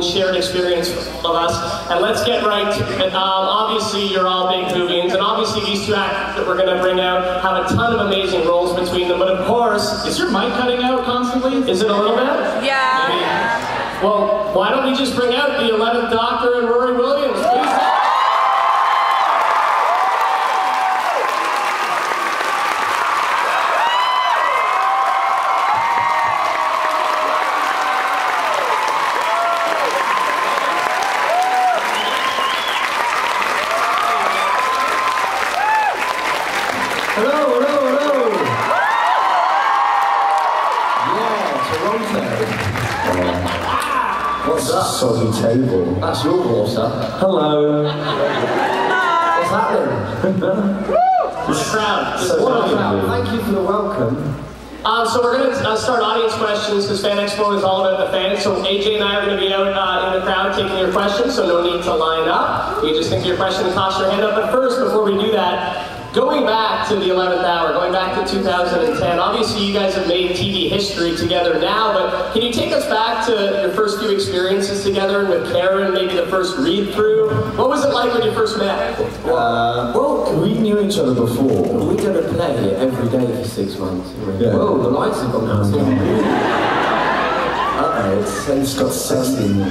shared experience for all of us. And let's get right to it. Um, obviously, you're all big Whovians, and obviously these two actors that we're going to bring out have a ton of amazing roles between them. But of course, is your mic cutting out constantly? Is it a little bit? Yeah. Maybe. Well, why don't we just bring out the 11th Doctor and Rory Williams, Soggy table. That's your water. Hello. What's happening? This crowd. So, love it. well, thank you for the welcome. Um, so we're going to uh, start audience questions because Fan Expo is all about the fans. So AJ and I are going to be out uh, in the crowd taking your questions, so no need to line up. You just think of your question and toss your hand up. But first, before we do that, going back to the 11th hour, going back to 2010, obviously you guys have made TV history together now, but can you take us back to your first few experiences together and with Karen, maybe the first read-through? What was it like when you first met? Uh, well, We knew each other before. we did a play every day for six months. didn't? Yeah. Whoa, the lights have gone out. Uh-oh, it's, It's got sexy in it.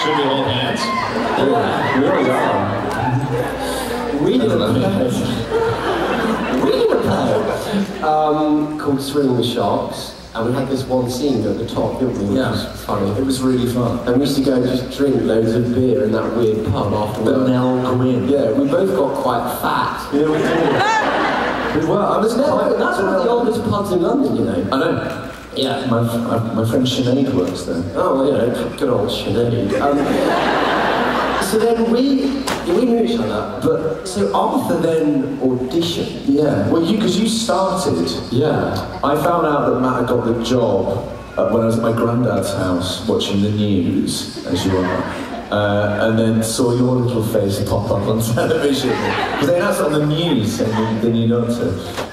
Should we hold hands? yeah. We really are. We did a we did a play um, called Swimming with Sharks, and we had this one scene at the top, didn't we? Which Yeah. was funny. It was really fun. And we used to go and just drink loads of beer in that weird pub after The. Nell Gwyn. Yeah, we both got quite fat. Yeah, we did. We were. I was No, quite- that's one of the oldest pubs in London, you know. I know. Yeah. My, my, my friend Sinead works there. Oh, well, you know, good old Sinead. Um, so then we, we knew each other, but so Arthur then auditioned. Yeah. Well, you because you started. Yeah. I found out that Matt had got the job uh, when I was at my granddad's house watching the news, as you are. Uh, and then saw your little face pop up on television. Because they announced it on the news saying the, the new doctor.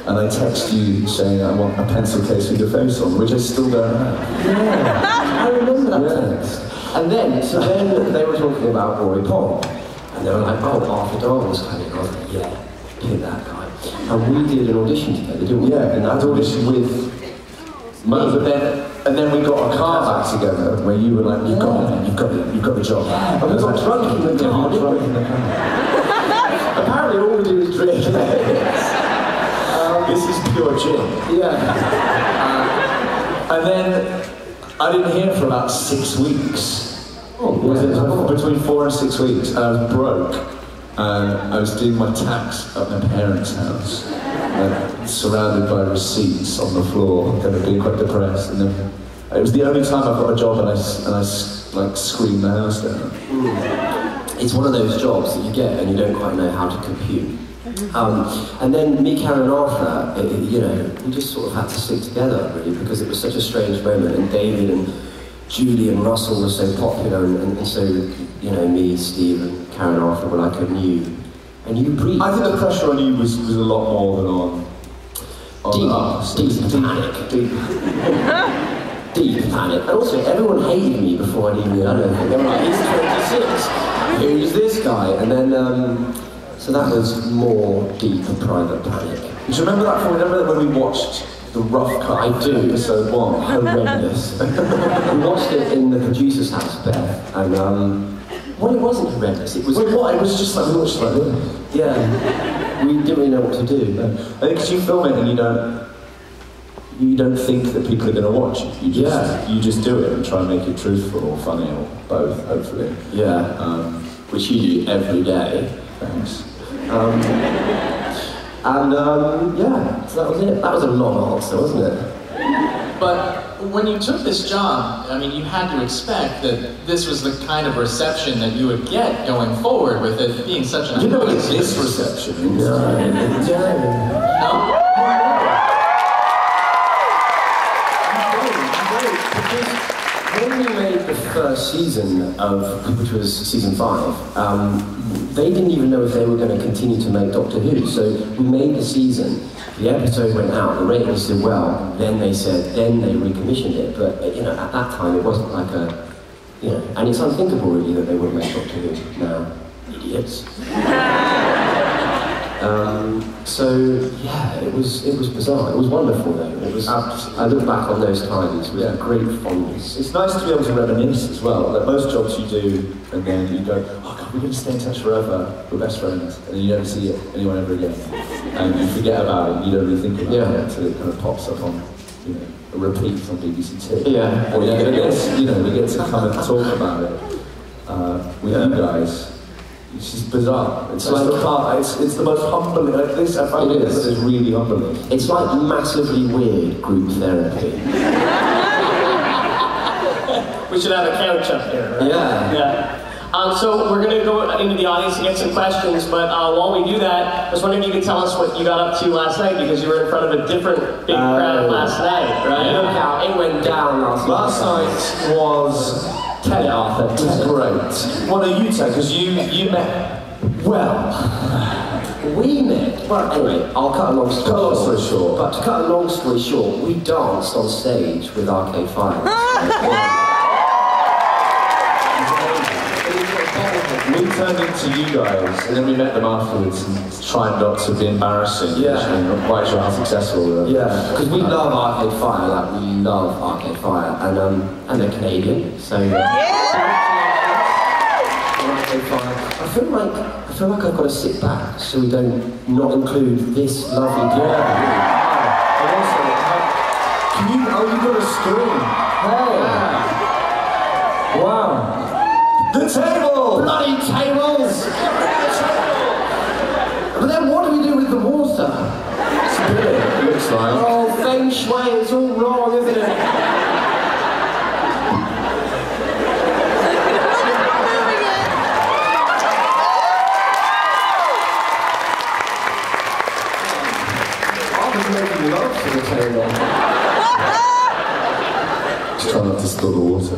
And I text you saying I want a pencil case with your face on, which I still don't have. Yeah. I remember that Yeah. text. And then, so then they were talking about Rory Pond. And they were like, oh, Arthur Darvill's coming. I was like, yeah, pick that guy. And we did an audition together, didn't we? Yeah, and I'd auditioned with Matt, but then and then we got a car back together where you were like, you've got it, you've got it, you've got the job. And we got drunk in the car, drunk in the car. Apparently all we do is drink. Um, this is pure gin. yeah. Uh, and then I didn't hear for about six weeks. Oh, Was it between four and six weeks? I was broke. And I was doing my tax at my parents' house, and surrounded by receipts on the floor, kind of being quite depressed. And then it was the only time I got a job, and I, and I like screamed the house down. It's one of those jobs that you get and you don't quite know how to compute. Um, and then me, and Arthur, it- you know, we just sort of had to stick together really because it was such a strange moment. And David and Julie and Russell were so popular, and, and, and so you know, me, Steve, and Karen, and Arthur were like a new, a new breed. I think the pressure on you was, was a lot more than on, on Deep, us. deep panic. Deep panic. And also, everyone hated me before I even done anything. They were like, he's 26. Who's this guy? And then, um, so that was more deep and private panic. Do you remember that from remember when we watched the rough cut? I do. Episode one. Horrendous. we watched it in the producer's house, Beth, and um, well, it wasn't horrendous. It was, Wait, what? It was just like we watched like yeah, we didn't really know what to do. I think because you film it and you don't, you don't think that people are going to watch it. You just, Yeah. you just do it and try and make it truthful or funny or both, hopefully. Yeah, Um, which you do every day. thanks. Um, and um, yeah, so that was it. That was a long answer, wasn't it? But when you took this job, I mean, you had to expect that this was the kind of reception that you would get going forward with it being such an You know, it's this reception. No? When we made the the first season of, which was season five, um, they didn't even know if they were going to continue to make Doctor Who. So we made the season. The episode went out, the ratings did well. Then they said, then they recommissioned it. But you know, at that time, it wasn't like a, you know, and it's unthinkable really that they would make Doctor Who now. Idiots. Um, so yeah, it was it was bizarre. It was wonderful though. It was. I look back on those times with Yeah. great fondness. It's nice to be able to reminisce as well. Like most jobs you do, and then you go, oh We're going stay in touch forever. We're best friends, and then you never see anyone ever again, and you forget about it. You don't really think about Yeah. it until it kind of pops up on, you know, a repeat on BBC Two. Yeah. Or you get, you know, we get to come and talk about it uh, with Yeah. you guys. It's just bizarre. It's It's like like- the part. It's, it's the most humbling. Like this, I find It it is. is really humbling. It's like massively weird group therapy. We should have a couch up here, right? Yeah. Yeah. Um, so we're going to go into the audience and get some questions, but uh, while we do that, I was wondering if you could tell us what you got up to last night because you were in front of a different big crowd Oh. last night, right? Look out, it went down last night. Last night was Tell it, Arthur. It was great. What do you take? Because you you met well. We met. Well, anyway, I'll cut a long story Cut a long short. story short. But to cut a long story short, we danced on stage with Arcade Fire. We turned into you guys, and then we met them afterwards and tried not to be embarrassing. Yeah. which I'm not quite sure how successful we were. Yeah, because we love Arcade Fire, like we love Arcade Fire, and um, and they're Canadian, so. Uh, Arcade Fire. I feel like I feel like I've got to sit back so we don't not include this lovely Yeah. girl. And also, how- can you? Oh, you got a screen. Hey. Wow. The table. Bloody tables! but then what do we do with the water? Spill it. It looks like. Oh, feng shui, it's all wrong, isn't it? I was making love to the table. Just try not to spill the water.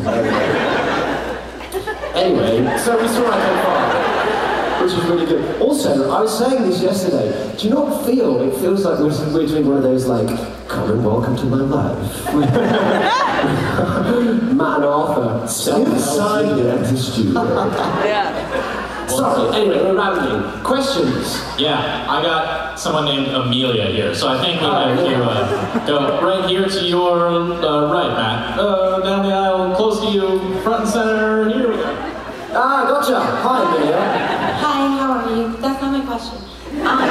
Anyway, so we saw Arcade Fire, which was really good. Also, I was saying this yesterday. Do you not feel? It feels like we're, we're doing one of those like, come and welcome to my life. Matt and Arthur. Inside the empty studio. Sorry. Anyway, we're rambling. Questions. Yeah, I got someone named Amelia here, so I think we have to uh, go right here to your uh, right, Matt. Uh, down the aisle, close to you, front and center. Here we go. Ah, gotcha. Hi, Amelia. Hi, how are you? That's not my question. Um,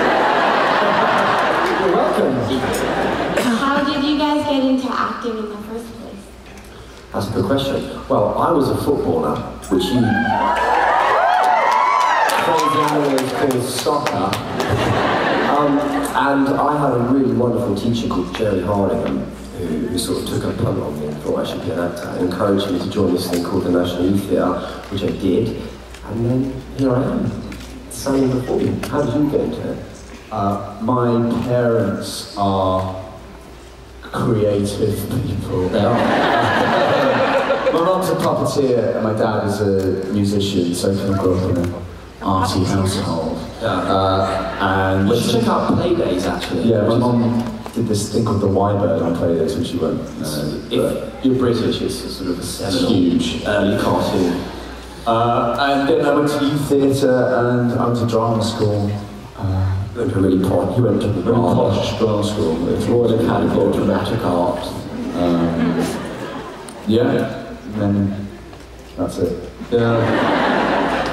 You're welcome. how did you guys get into acting in the first place? That's a good question. Well, I was a footballer, which you crazy animals call soccer. Um, and I had a really wonderful teacher called Jerry Hardingham, who, who sort of took a punt on me and thought I should be an actor, and encouraged me to join this thing called the National Youth Theatre, which I did. And then here I am, standing before you. How did you get into it? Uh, my parents are creative people. They are. my mom's a puppeteer and my dad is a musician, so I kind of grew up in an arty household. Yeah. Uh, and Let's check out Playdays, actually. yeah, my mom did this thing called the Y-Bird on Playdays, which you but- If you're British, it's a sort of a seminal, Huge. early cartoon. Uh, and then I went to youth theatre and I went to drama school. Uh, You went to really posh, you went to the really posh drama school. It's Royal Academy of Dramatic Art. Um, yeah, and then that's it. Yeah.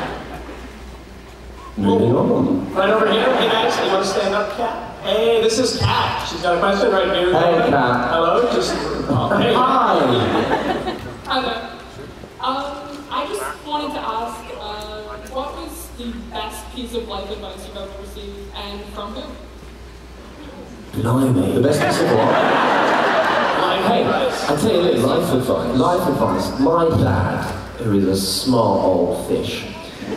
Moving on. Right over here. Hey guys, you want to stand up, Kat? Hey, this is Kat. She's got a question right here. Hey, Kat. Hello. Just. Oh, hey. Hi! Hi there. Um, I just wanted to ask, uh, what was the best piece of life advice you've ever received, and from who? Blimey. The best piece of what? Hey, I tell you this. Life advice. Life advice. My dad, who is a smart old fish,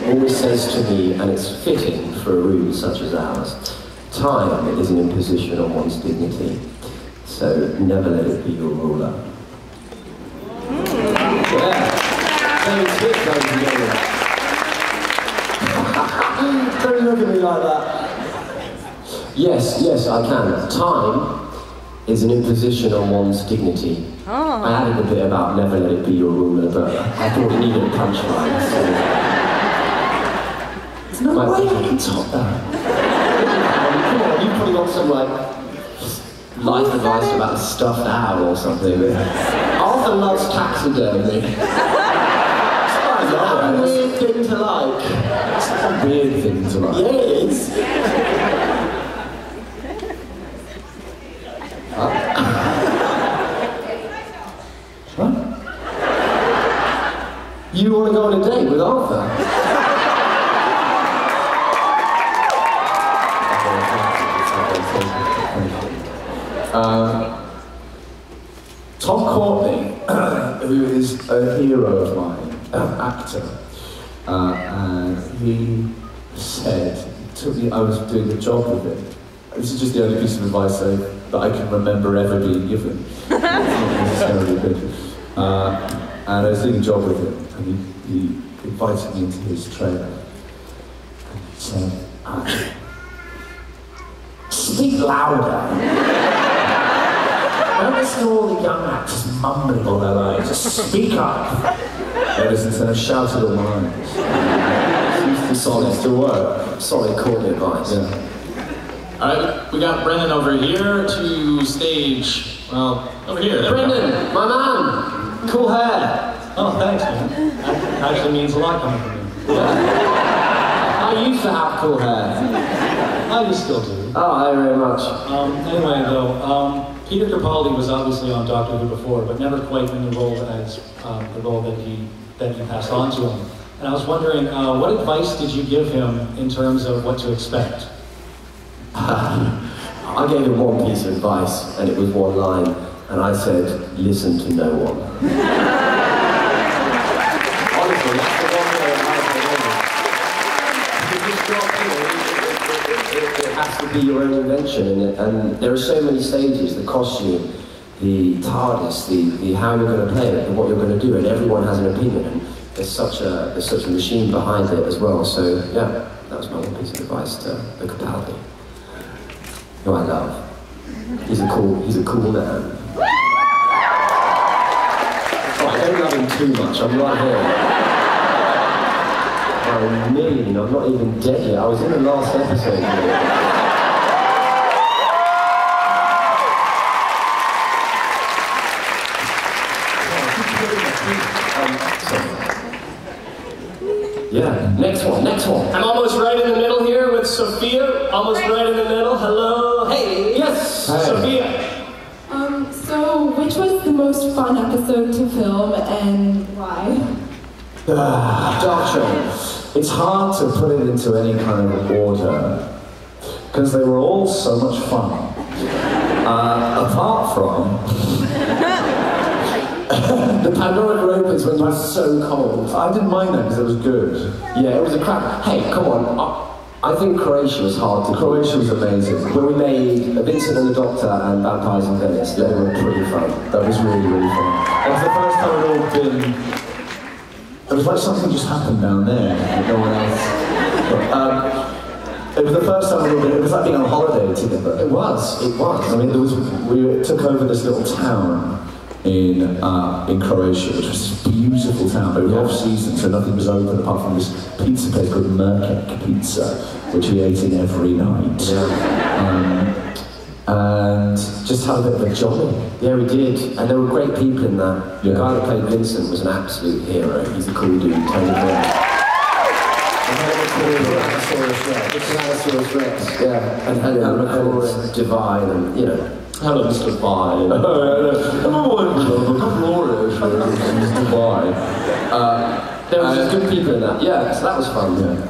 always says to me, and it's fitting for a room such as ours, time, is an imposition on one's dignity. So never let it be your ruler. Yeah. Don't look at me like that. Yes, yes, I can. Time is an imposition on one's dignity. Oh. I added a bit about never let it be your ruler, but I thought it needed a punchline. So. There's no way I can top that. Come on, you probably got some like life advice about a stuffed owl or something. Arthur loves taxidermy. It's a weird thing to like. It's a weird thing to like. Yeah, it is. You want to go on a date with Arthur? Um, Tom Courtenay, who is a hero of mine, an actor, uh, and he said, took me, I was doing a job with him. This is just the only piece of advice I, that I can remember ever being given. it's not necessarily good. Uh, and I was doing a job with him, and he, he invited me into his trailer. And he said, "Ah, Speak louder. Don't listen to all the young actors mumbling all their lines. Just speak up. I listened to them shouted all my lines. Solid to work. Solid Courtenay advice. Yeah. All right, we got Brendan over here to stage. Well, over here. There we go. Brendan, my man, cool hair. Oh, thanks, man. That actually means a lot coming from you. I used to have cool hair. Oh, you still do. Oh, thank you very much. Um, anyway, though, um, Peter Capaldi was obviously on Doctor Who before, but never quite in the role as um, the role that he that you passed on to him. And I was wondering, uh, what advice did you give him in terms of what to expect? I gave him one piece of advice, and it was one line, and I said, listen to no one. be your own invention, and, and there are so many stages, the costume, the TARDIS, the, the how you're going to play it, and what you're going to do, and everyone has an opinion, and there's such a, there's such a machine behind it as well, so yeah, that was my one piece of advice to the Capaldi who I love. He's a cool, he's a cool man. Oh, I don't love him too much, I'm right here. Oh, mean, I'm not even dead yet. I was in the last episode. Yeah, next one, next one. I'm almost right in the middle here with Sophia. Almost right in the middle. Hello. Hey. Yes! Hey. Sophia. Um, so which was the most fun episode to film and why? Dark Train. It's hard to put it into any kind of order because they were all so much fun. Uh, apart from The Pandorica Opens when you're so cold. I didn't mind that because it was good. Yeah, it was a crap. Hey, come on. I, I think Croatia was hard to Croatia was amazing. When we made Vincent and the Doctor and Vampires in Venice, they were pretty fun. That was really, really fun. It was the first time we'd all been. It was like something just happened down there that no one else. Um, it was the first time we'd all been. It was like being on holiday together. It was, it was. I mean, there was we took over this little town in uh, in Croatia, which was this beautiful town, but it was off season, so nothing was open apart from this pizza place called Merkek Pizza, which we ate in every night. Um, and just had a bit of a jolly. Yeah, we did. And there were great people in that. The Yeah. guy that played Vincent was an absolute hero. He's a cool dude, Tony Blair. The Tyrannosaurus Rex, yeah. And Helen Divine, and, you know, Helen's Divine. Uh, There were just good people in that. Yeah, so that was fun. yeah.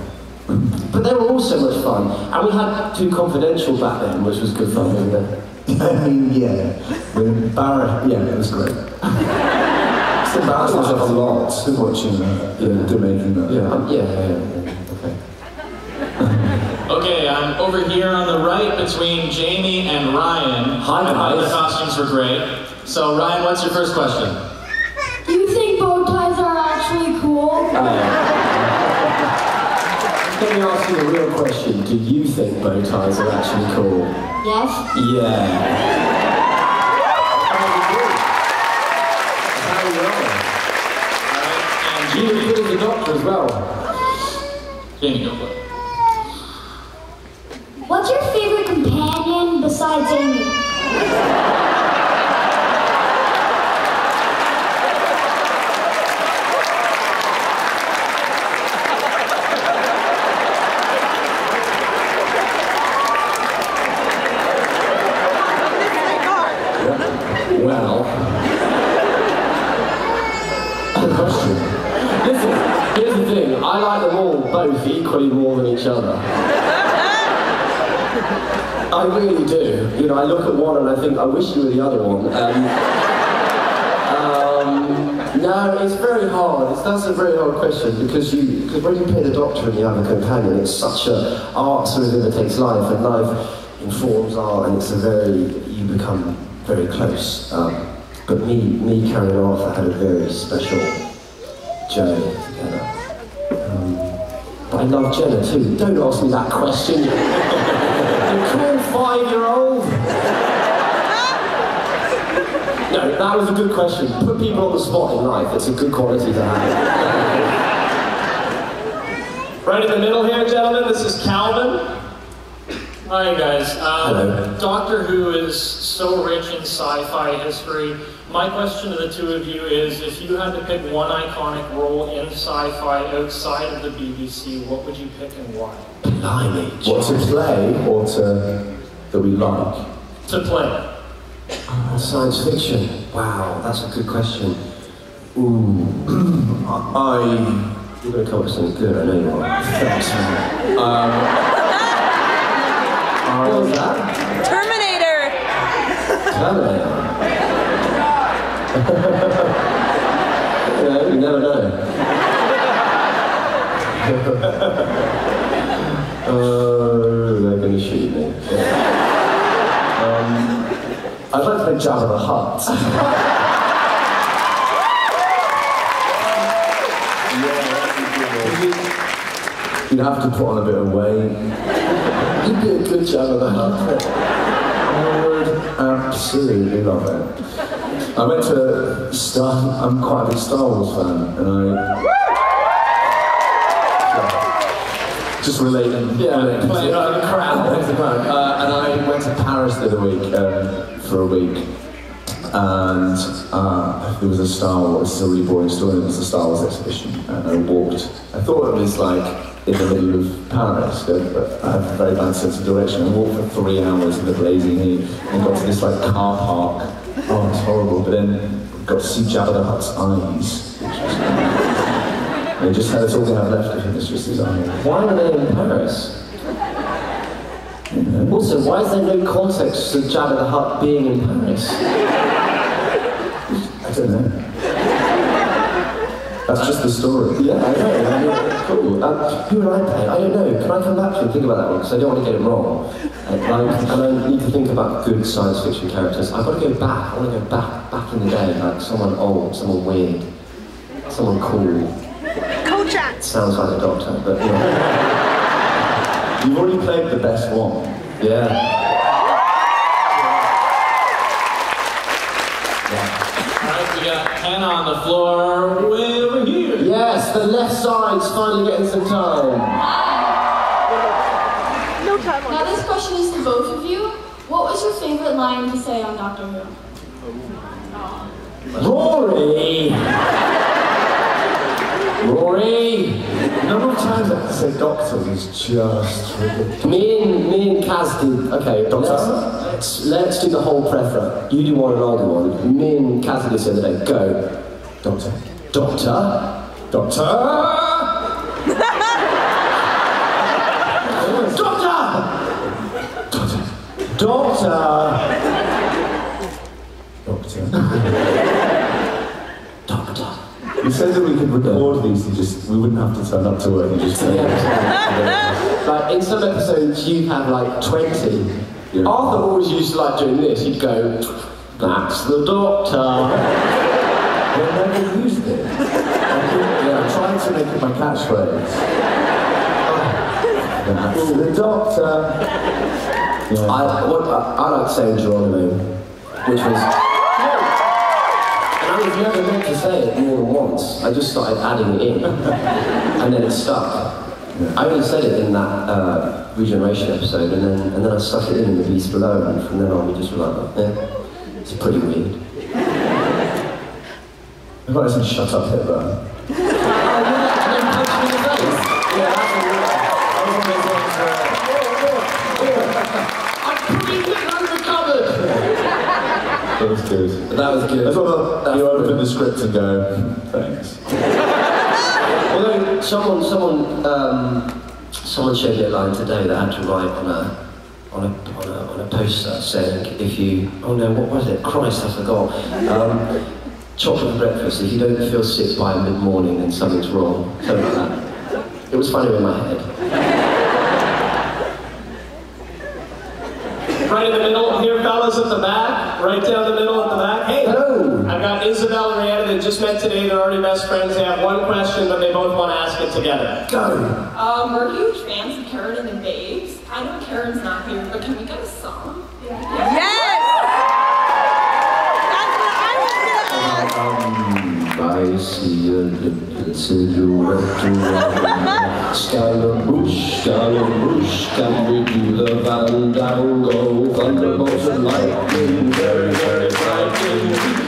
But they were all so much fun. And we had Who Confidential back then, which was good fun, wasn't it? I mean, yeah. We're embarrassed. Yeah, it was great. It's embarrassing myself a lot watching that, yeah, to making that. Yeah, yeah, yeah, yeah. Okay. Okay, over here on the right between Jamie and Ryan. Hi, I thought. The costumes were great. So, Ryan, what's your first question? Do you think bow ties are actually cool? Uh, let me ask you a real question. Do you think bow ties are actually cool? Yes. Yeah. How you are. And you were good as a doctor as well. Jamie, go for it. What's your favorite companion besides Amy? Well. Listen, here's the thing. I like them all both equally more than each other. I really do. You know, I look at one and I think, I wish you were the other one. Um, um, no, it's very hard. It's, that's a very hard question because you, because when you play the Doctor and you have a companion, it's such a art sort of imitates life, and life informs art, and it's a very you become very close. Um, but me, me, Karen and Arthur had a very special journey together. Um, but I love Jenna too. Don't ask me that question. You cool five-year-old. No, that was a good question. Put people on the spot in life. It's a good quality to have. Right in the middle here, gentlemen, this is Calvin. Hi guys. Um, Hello. Doctor Who is so rich in sci-fi history. My question to the two of you is, if you had to pick one iconic role in sci-fi outside of the BBC, what would you pick and why? Blimey. What to play or to that we like? To play. Oh, science fiction. Wow, that's a good question. Ooh. I You're going to come up with something good, I know you are. Thanks, man. What was that? Terminator! Terminator. You you never know. oh, they're going to shoot me. Yeah. um, I'd like to play Jabba the Hutt. You'd have to put on a bit of weight. You did a good job the Hutt. I would absolutely love it. I went to Star. I'm quite a big Star Wars fan, and I. Just relating. Yeah, relating playing to- the crowd. The crowd. Uh, and I went to Paris the other week um, for a week, and uh, there was a Star Wars. It's a really boring story. It was a Star Wars exhibition, and I walked. I thought it was like in the middle of Paris, but but I have a very bad sense of direction. I walked for three hours in the blazing heat and got to this like car park. Oh, it's horrible. But then got to see Jabba the Hutt's eyes. They just had it's all they have left of him. It's just his eyes. Why were they in Paris? Also, why is there no context to Jabba the Hutt being in Paris? I don't know. That's just the story. Yeah, I know. I mean, cool. Um, who would I play? I don't know. Can I come back to you and think about that one? Because I don't want to get it wrong. And, like, and I need to think about good science fiction characters. I've got to go back. I want to go back, back in the day, like someone old, someone weird, someone cool. Kojak! Sounds like a doctor, but you know. You've already played the best one. Yeah. Alright, we got Hannah on the floor way over here. Yes, the left side's finally getting some time. No time on Now this question is to both of you. What was your favorite line to say on Doctor Who? Rory! Rory! The number of times I say doctor is just ridiculous. Me and me and Kaz did. Okay, Doctor? let's, let's let's do the whole preference. You do one and I'll do one. Me and Kaz did this the other day. Go, Doctor. Doctor. Doctor! Doctor. Doctor. Doctor. Doctor. You said that we could record these and just, we wouldn't have to turn up to work and just say, Yeah. like in some episodes you have like 20. Yeah. Arthur always used to like doing this. He'd go, "That's the doctor." I never used it. I, think, yeah, I tried to make it my catchphrase. The doctor. Yeah. I, what, I, I like saying Geronimo, which was. And I was never meant to say it more than once. I just started adding it in, and then it stuck. I only said it in that uh, regeneration episode, and then and then I stuck it in in the Beast Below, and from then on we just were like, yeah, it's pretty weird. I thought I said shut up Hitler. That was good. That was good. That's what you open the script and go, thanks. Although someone, someone, um, someone showed me a line today that I had to write on a, on a, on a, on a poster saying, if you, oh no, what was it? Christ, I forgot. Um, chocolate for breakfast. If you don't feel sick by mid-morning, then something's wrong. Something like that. It was funny in my head. Right in the middle here, fellas at the back. Right down the middle at the back. Hey, Hello. I've got Isabel and Rihanna that just met today. They're already best friends. They have one question, but they both want to ask it together. Go. Um, we're huge fans of Karen and the Babes. I know Karen's not here, but can we get a song? I see a little silhouette of Scaramouche, Scaramouche, can we do the fandango? Thunderbolts and lightning, very, very frightening.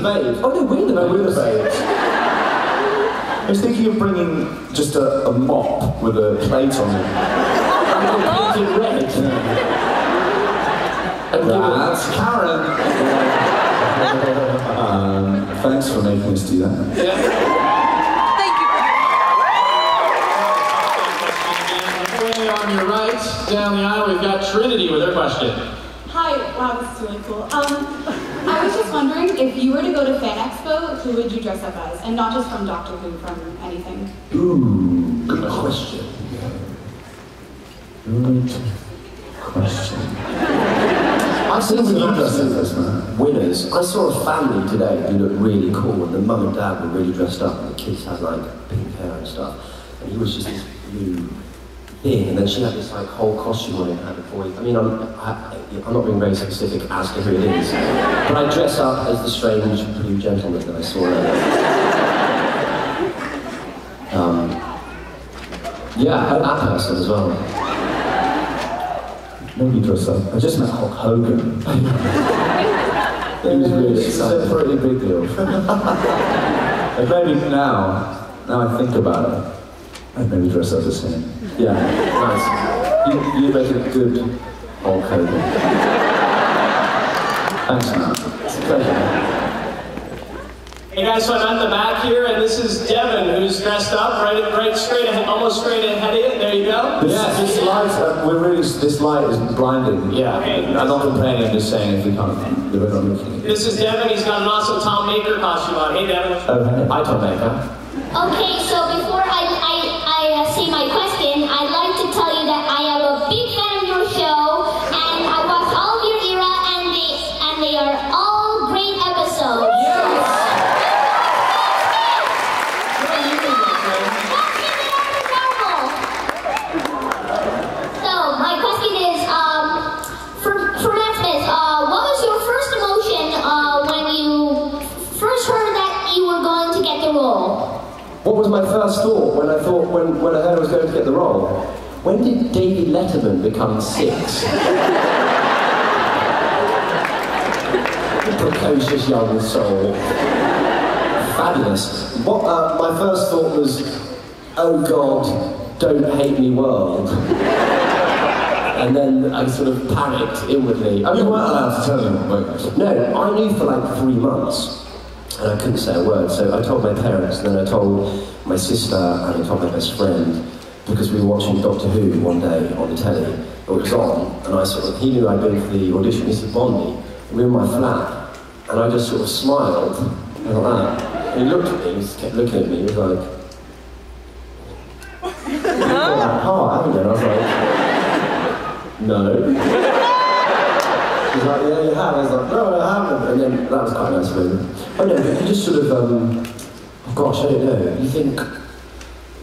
the babe. Oh no, we're the no, we're the babes. I was thinking of bringing just a, a mop with a plate on it. And red. That's Karen. um, thanks for making us do that. Way on your right, down the aisle, we've got Trinity with her question. Hi, wow, this is really cool. Um, I was wondering if you were to go to Fan Expo, who would you dress up as? And not just from Doctor Who, from anything. Ooh, good question. Good question. I've seen some Interesting, interesting this man. winners. I saw a family today who looked really cool, and the mum and dad were really dressed up, and the kids had like pink hair and stuff. And he was just this blue thing, and then she had this like whole costume on had a boy. I mean, I'm, I, I'm not being very specific as to who it is, but I dress up as the strange blue gentleman that I saw earlier. Um, yeah, and that person as well. Maybe dress up. I just met Hulk Hogan. he was really excited. It's a pretty big deal. and maybe now, now I think about it, I'd maybe dress up as him. Yeah, nice. You, you make a good Hulk Hogan. Thanks, man. It's a pleasure. Hey guys, so I'm at the back here, and this is Devin, who's dressed up right, right straight ahead, almost straight ahead of you. There you go. This, this light, uh, we're really, this light is blinding. Yeah. I'm not complaining, I'm just saying if we can't, we're not looking. This is Devin. He's got an awesome Tom Baker costume on. Hey, Devin. Oh, hey. Hi, Tom Baker. Okay, so before to get the role? What was my first thought when I thought when, when I heard I was going to get the role? when did David Letterman become six? Precocious young soul. Fabulous. What, uh, my first thought was, oh God, don't hate me world. And then I sort of panicked inwardly. I You weren't allowed to tell no, I knew for like three months, and I couldn't say a word. So I told my parents, and then I told my sister, and I told my best friend, because we were watching Doctor Who one day on the telly. It was on, and I sort of, he knew I'd been for the audition. He said, Bondi, we were in my flat, and I just sort of smiled, like that. He looked at me, he kept looking at me, he was like, "You've got that part, haven't you? And I was like, no. He's like, yeah, you have. I was like, no, I haven't. And then that was quite nice of him. Oh no, but you just sort of, um, oh gosh, I don't know. You think,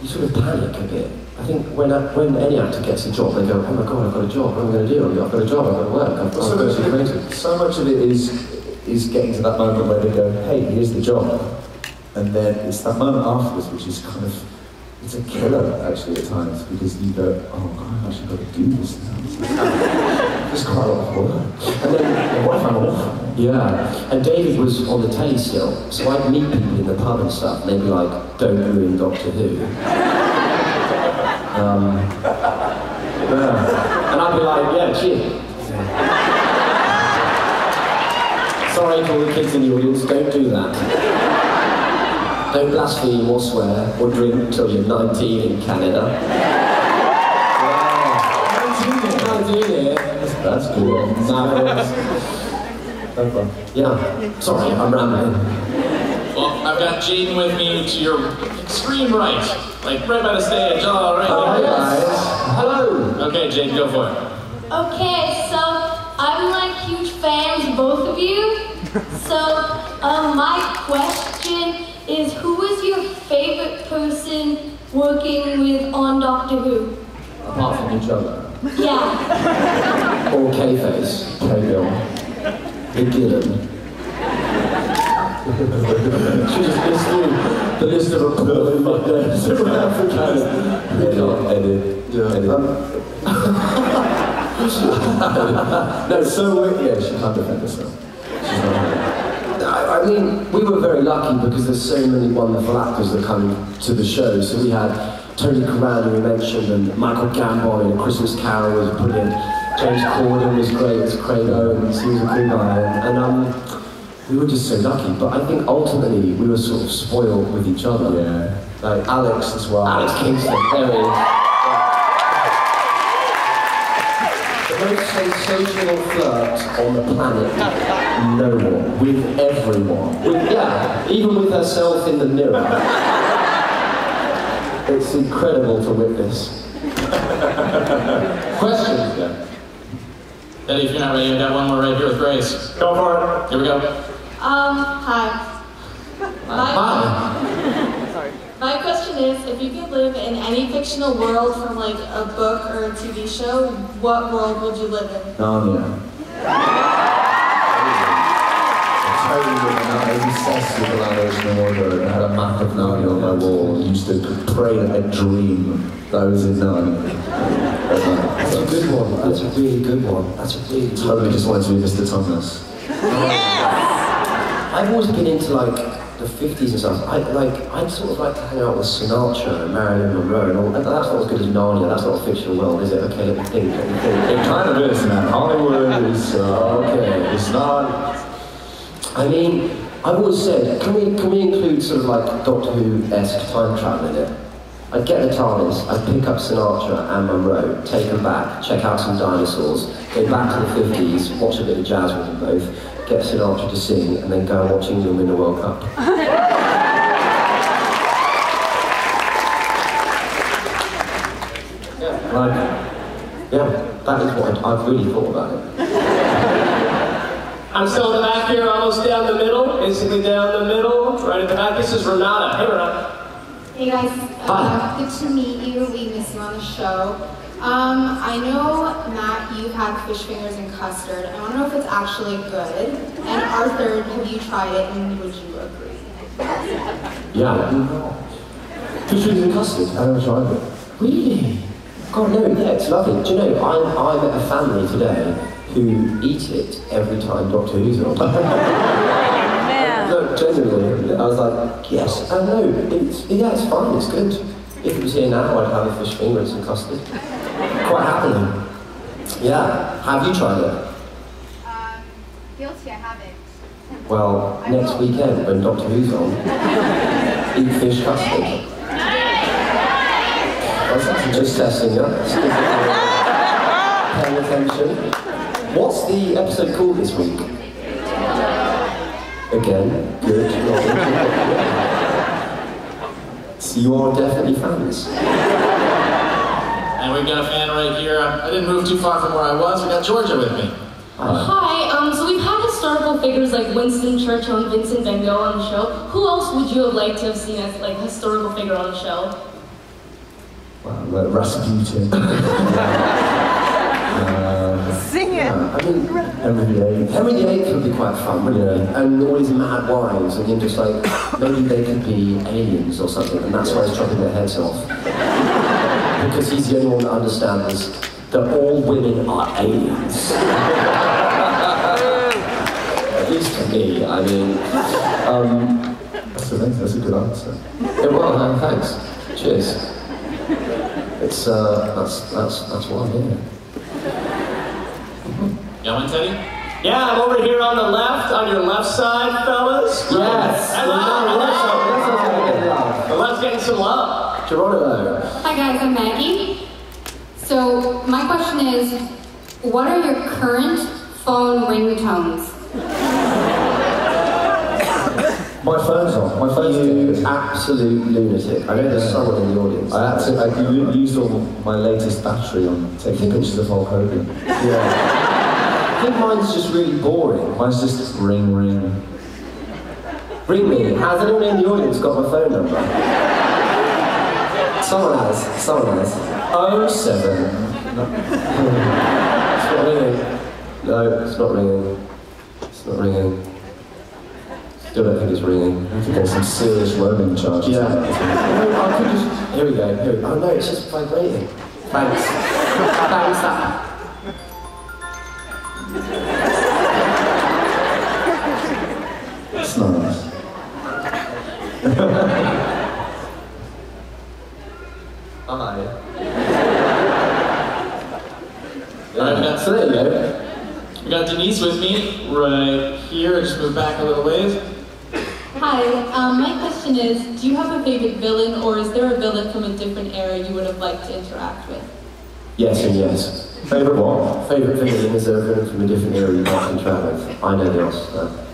you sort of panic a bit. I think when when any actor gets a job, they go, oh my god, I've got a job. What am I going to do? I've got a job. I've got to work. I've got to go to so much of it is is getting to that moment where they go, hey, here's the job. And then it's that moment afterwards which is kind of it's a killer actually at times because you go, oh god, I've actually got to do this now. It's quite a lot of work. And then, What if I'm awful? yeah. And David was on the telly still, so I'd meet people in the pub and stuff, and they'd be like, don't ruin Doctor Who. Um, yeah. And I'd be like, yeah, cheers. Sorry to all the kids in the audience, don't do that. Don't blaspheme or swear or drink till you're 19 in Canada. Yeah. 19 here. That's cool. No, yeah. Sorry, I'm rambling. Well, I've got Jaden with me to your extreme right, like right by the stage. All right. Hi, guys. Hello. Okay, Jaden, go for it. Okay, so I'm like huge fans both of you. So um, my question is, who is your favorite person working with on Doctor Who? Apart from each other. Yeah. Or K-Face. K-Bill. Big Gillan. She's just listening the list of appalling names of Africans. Edit, edit, edit. No, so yeah, she can't defend herself. I, mean, we were very lucky because there's so many wonderful actors that come to the show. So we had Tony Curran, who we mentioned, and Michael Gambon in Christmas Carol was brilliant. James Corden was great as Craig Owens, he was a cool guy. And, and um, we were just so lucky. But I think ultimately we were sort of spoiled with each other. Yeah. Like Alex as well. Alex Kingston, there he is. The most sensational flirt on the planet. No one. With everyone. With, yeah, even with herself in the mirror. It's incredible to witness. Questions? Yeah. Eddie, if you're not ready, I got one more right here with Grace. Go for it. Here we go. Um, hi. My, my question is, if you could live in any fictional world from like a book or a TV show, what world would you live in? Narnia. I totally would. And I was obsessed with the Land Order. I had a map of Narnia on my wall. Used to pray that I dream that I was in Narnia. That's a good one. That's a really good one. That's a really good Totally just wanted to be Mr. Tumnus. I've always been into like the 50s and stuff. I like I'd sort of like to hang out with Sinatra and Marilyn Monroe and all. That's not as good as Narnia. That's not a fictional world, is it? Okay, let me think. Let me think. It kind of is, man. Hollywood is, uh, Okay. it's not, I mean, I've always said, can we can we include sort of like Doctor Who-esque time travel in it? I'd get the TARDIS, I'd pick up Sinatra and Monroe, take them back, check out some dinosaurs, go back to the 50s, watch a bit of jazz with them both, get Sinatra to sing, and then go and watch England win the World Cup. Like, yeah, that is what I've really thought about it. I'm still in the back here, almost down the middle, basically down the middle, right at the back. This is Renata. Hey, Renata. Hey guys, uh, good to meet you. We miss you on the show. Um, I know Matt, you had fish fingers and custard. I want to know if it's actually good. And Arthur, have you tried it and would you agree? Yeah. I do not. Fish fingers and custard. I never tried it. Really? God, no, yeah, it's lovely. Do you know, I, I met a family today who eat it every time Doctor Who's on. no, genuinely, I was like, yes, I know, it's, yeah, it's fine, it's good. If it was here now, I'd have a fish finger and some custard. Quite happily. Yeah, have you tried it? Um, guilty, I haven't. Well, next weekend when Doctor Who's on, eat fish custard. Just testing you. Paying attention. What's the episode called this week? Again, good. so you are definitely fans. And we've got a fan right here. I didn't move too far from where I was. We got Georgia with me. Hi, um, so we've had historical figures like Winston Churchill and Vincent Van Gogh on the show. Who else would you have liked to have seen as like historical figure on the show? Well, Rasputin. uh, Sing it. I mean, Henry VIII. Henry VIII would be quite fun, wouldn't it? And all these mad wives, and you're just like, maybe they could be aliens or something, and that's why he's chopping their heads off. because he's the only one that understands that all women are aliens. At least to me, I mean. Um, That's a, that's a good answer. yeah, well, uh, thanks. Cheers. It's, uh, that's, that's, that's why I'm here. Got one, Teddy? Yeah, I'm over here on the left, on your left side, fellas. Yes. Hello. Hello. The left's getting some love. Geronimo. Hi guys, I'm Maggie. So my question is, what are your current phone ringtones? My phone's on. My phone's You dead. absolute lunatic. I know there's someone in the audience. I had to, I u- used all my latest battery on taking pictures of Hulk Hogan. Yeah. I think mine's just really boring. Mine's just ring ring. Ring me. Has anyone in the audience got my phone number? Someone has. Someone has. Oh seven. It's not ringing. No, it's not ringing. It's not ringing. Still don't think it's ringing. I to get some serious roaming charges. Yeah. I could just. Here we go. Here we go. Oh no, it's just vibrating. Thanks. Thanks. Hi. Alright, we got, So there we got Denise with me right here. Just move back a little ways. Hi, um, my question is, do you have a favorite villain or is there a villain from a different era you would have liked to interact with? Yes and yes. Favourite what? Favourite villain is there a villain from a different era you'd like to interact with? I know the answer to that.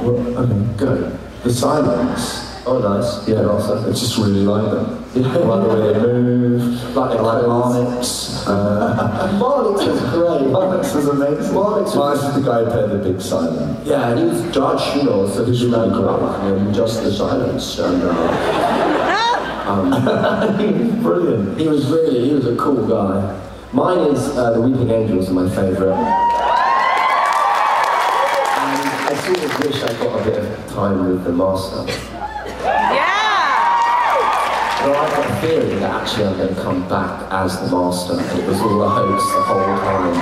Oh, well, okay. Go. The silence. Oh, nice. Yeah, answer. I just really like them. Yeah. I like the way they move. Like the like. Marnix. Uh, Marnix was great. Marnix was amazing. Marnix was- Marnix is the guy who played the big silent. Yeah, and he was judged, you know, so he like and just the silence. And, uh, um, Brilliant. he was really, he was a cool guy. Mine is uh, the Weeping Angels are my favourite. I sort of wish I got a bit time with the Master. Yeah! But I got a feeling that actually I'm going to come back as the Master, and it was all a hoax the whole time.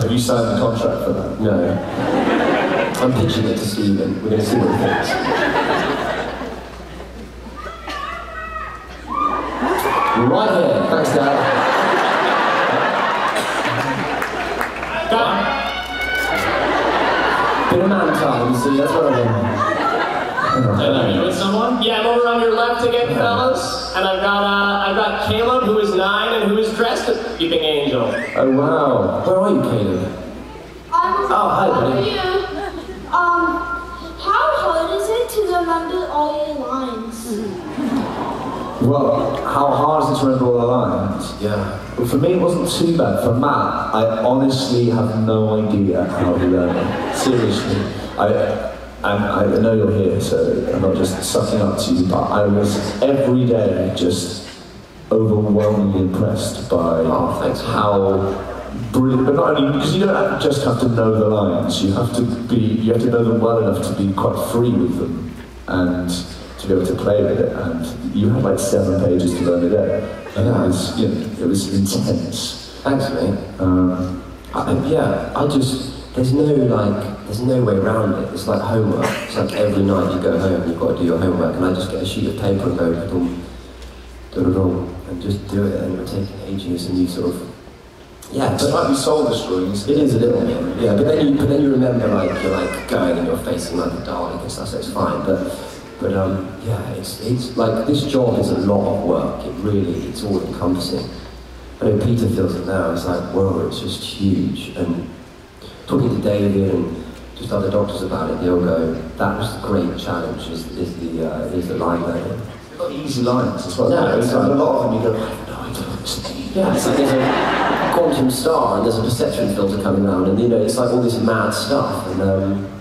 Have you signed the contract for that? No. I'm pitching it to Steven. We're going to see what he thinks. Right here. Thanks, Dad. A man time, you see, that's what I mean. And are you with someone? Yeah, I'm over on your left again, fellas. And I've got uh, I've got Caleb, who is nine and who is dressed as Weeping Angel. Oh, wow. Where are you, Caleb? Um, Oh, hi, buddy. you. Um, how hard is it to remember all your lines? Well, how hard is it to remember all the lines? Yeah. Well, for me, it wasn't too bad. For Matt, I honestly have no idea how he learned it. Seriously. I, and I know you're here, so I'm not just sucking up to you, but I was every day just overwhelmingly impressed by Oh, thanks. how brilliant, but not only, because you don't just have to know the lines, you have to be, you have to know them well enough to be quite free with them. And to be able to play with it, and you had like seven pages to learn a day, and that was, you know, it was intense. Thanks, mate. Um, I, yeah, I just, there's no like, there's no way around it. It's like homework. It's like every night you go home, and you've got to do your homework, and I just get a sheet of paper and go, dum, dum, dum, and just do it, and it would take ages, and you sort of, yeah, it's like we soul destroying. It is a little bit, yeah. But then you, but then you remember like you're like going and you're facing like the Dalek and stuff, so it's fine. But, but um, yeah, it's it's like this job is a lot of work. It really, it's all encompassing. I know Peter feels it now. It's like, whoa, it's just huge. And talking to David and just other doctors about it, they'll go, that was the great challenge. Is, is the uh, is the line learning. Got easy lines as well. Yeah, it's it's like a lot of them you go, I have no idea what this means. Yeah, it's like there's a quantum star and there's a perception filter coming around, and you know, it's like all this mad stuff. And um,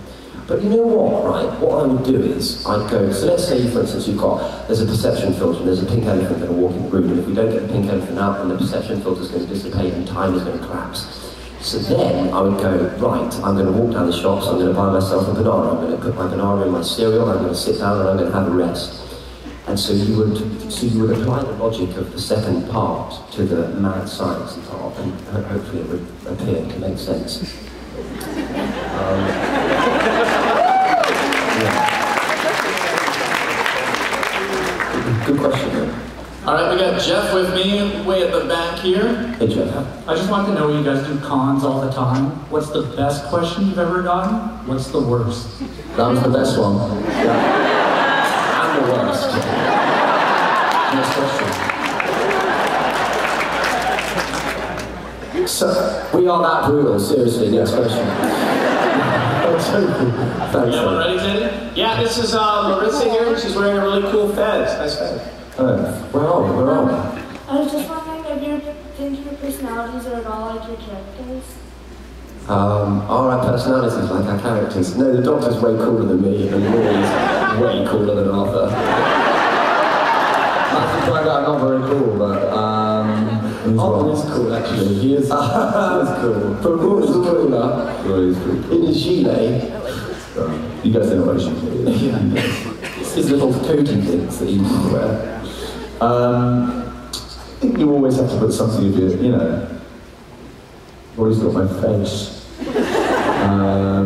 but you know what, right? What I would do is I'd go. So let's say, for instance, you've got there's a perception filter and there's a pink elephant going to walk in the room, and if we don't get the pink elephant out, then the perception filter is going to dissipate and time is going to collapse. So then I would go, right, I'm going to walk down the shops, I'm going to buy myself a banana, I'm going to put my banana in my cereal, I'm going to sit down and I'm going to have a rest. And so you would, so you would apply the logic of the second part to the mad science part, and hopefully it would appear to make sense. Um, yeah. Good question. All right, we got Jeff with me way at the back here. Hey, Jeff. I just want to know you guys do cons all the time. What's the best question you've ever gotten? What's the worst? That was the best one. I'm the worst. Next question. So, we are that brutal, seriously, next question. Thanks, Yeah, man. ready? Yeah, this is uh, Larissa here, she's wearing a really cool fez. Nice fez. Where are we? Where are we? I was just wondering if you think your personalities are at all like your characters. Um, are our personalities like our characters? No, the Doctor's way cooler than me, and Rory's way cooler than Arthur. I find out not very cool, but um, Arthur is cool, actually. He is, he is cool. But Rory's cooler Rory's cool. in his gilet. You guys know what she's doing. Yeah. His little coating things that he wear. Um, I think you always have to put something of your, you know. Rory's got my face. Um,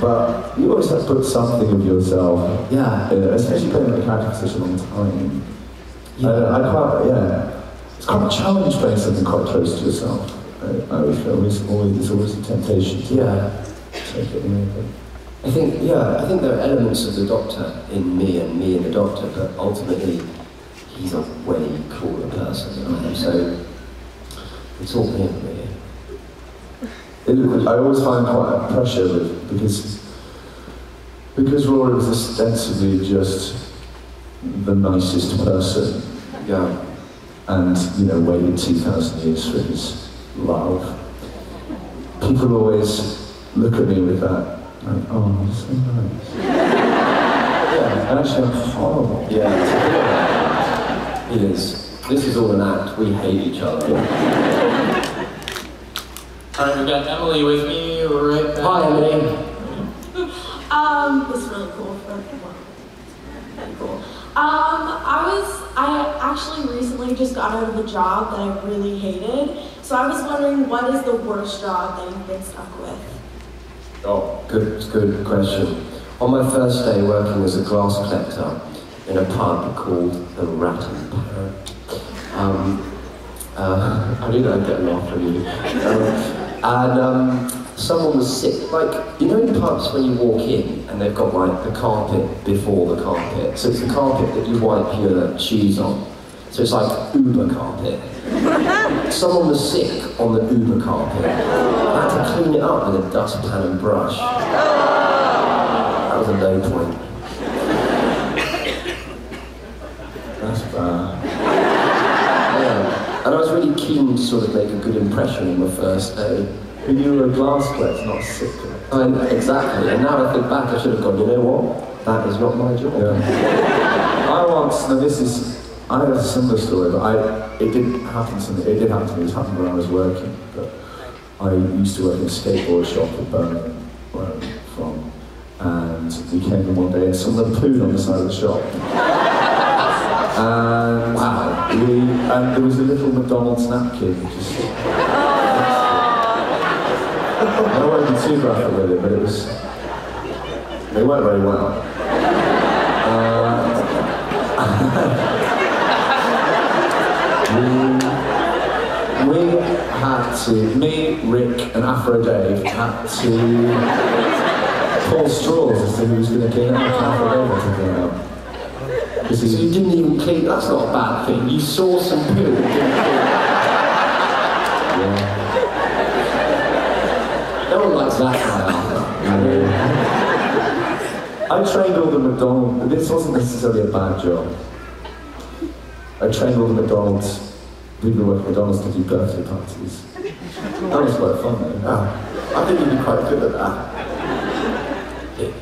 but you always have to put something of yourself. Yeah. in it, especially playing a character for such a long time. Yeah. I, I quite, yeah. It's quite a challenge playing something quite close to yourself. I, I always feel it's always, there's always a temptation to Yeah. take it away. I think, yeah, I think there are elements of the Doctor in me and me in the Doctor, but ultimately, he's a way cooler person than I am, so it's all him, really. It, I always find quite a pressure with, because because Rory was ostensibly just the nicest person, Yeah. and you know waited two thousand years for his love. People always look at me with that, like, oh, you're so nice. yeah, and actually I'm horrible. Yeah, it's a bit of. It is. This is all an act. We hate each other. All right, we've got Emily with me right back. Hi, Emily. Um, this is really cool. Very cool. Um, I was, I actually recently just got out of a job that I really hated. So I was wondering, what is the worst job that you've been stuck with? Oh, good, good question. On my first day working as a glass collector in a pub called the Rat and Parrot, um, uh, I knew I'd get a laugh from you. Um, and um, someone was sick. Like, you know in pubs when you walk in and they've got like the carpet before the carpet. So it's the carpet that you wipe your shoes on. So it's like Uber carpet. Someone was sick on the Uber carpet. I had to clean it up with a dustpan and brush. That was a low point. That's bad. Yeah. And I was really keen to sort of make a good impression on my first day. But you were a glass collector, not a sick collector. And exactly. And now I think back, I should have gone, you know what? That is not my job. I once, now this is, I have a similar story, but I, it didn't happen to me, it did happen to me, it happened when I was working, but I used to work in a skateboard shop in Birmingham, where I'm from, and we came in one day and someone had pooed on the side of the shop. And wow. we and there was a little McDonald's napkin just I be too graphic with it, but it was they weren't very well. Uh, we, we had to, me, Rick, and Afro Dave had to pull straws as to who was going to clean up Afro Dave to clean up. So you didn't even clean, that's not a bad thing. You saw some poo didn't clean No one likes that guy, I trained all the McDonald's, this wasn't necessarily a bad job. I trained all the McDonald's, people who work at McDonald's to do birthday parties. That was quite fun though. Oh, I think you'd be quite good at that.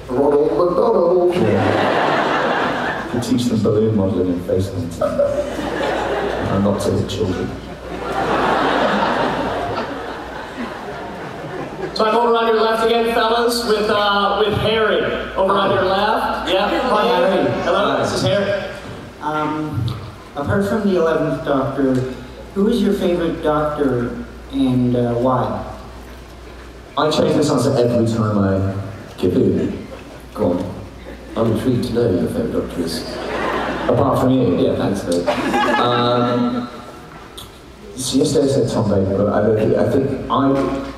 Ronald McDonald. Yeah. We teach them balloon modelling and face painting. And not to the children. So I'm over on your left again, fellas, with uh, with Harry. Over on your left. Yeah. Hi, Harry. Hello, this is Harry. Um, apart from the 11th Doctor, who is your favorite Doctor and uh, why? I change this answer every time I give it. Go on. I'm intrigued to know who your favourite doctor is. Apart from you? Yeah, thanks, mate. Um, so yesterday I said Tom Baker, but I don't think, I think I,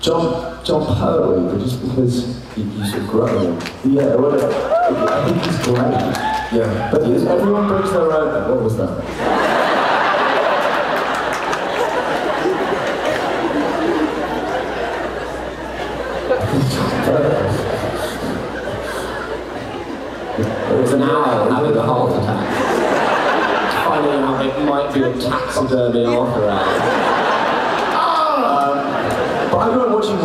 Jon, Jon Pertwee, but just because You, you sort of grew up with him. Yeah, well, I think he's great. Yeah. But everyone brings their own. What was that? It was an owl having a heart attack. Finding out it might be a taxidermy after owl. But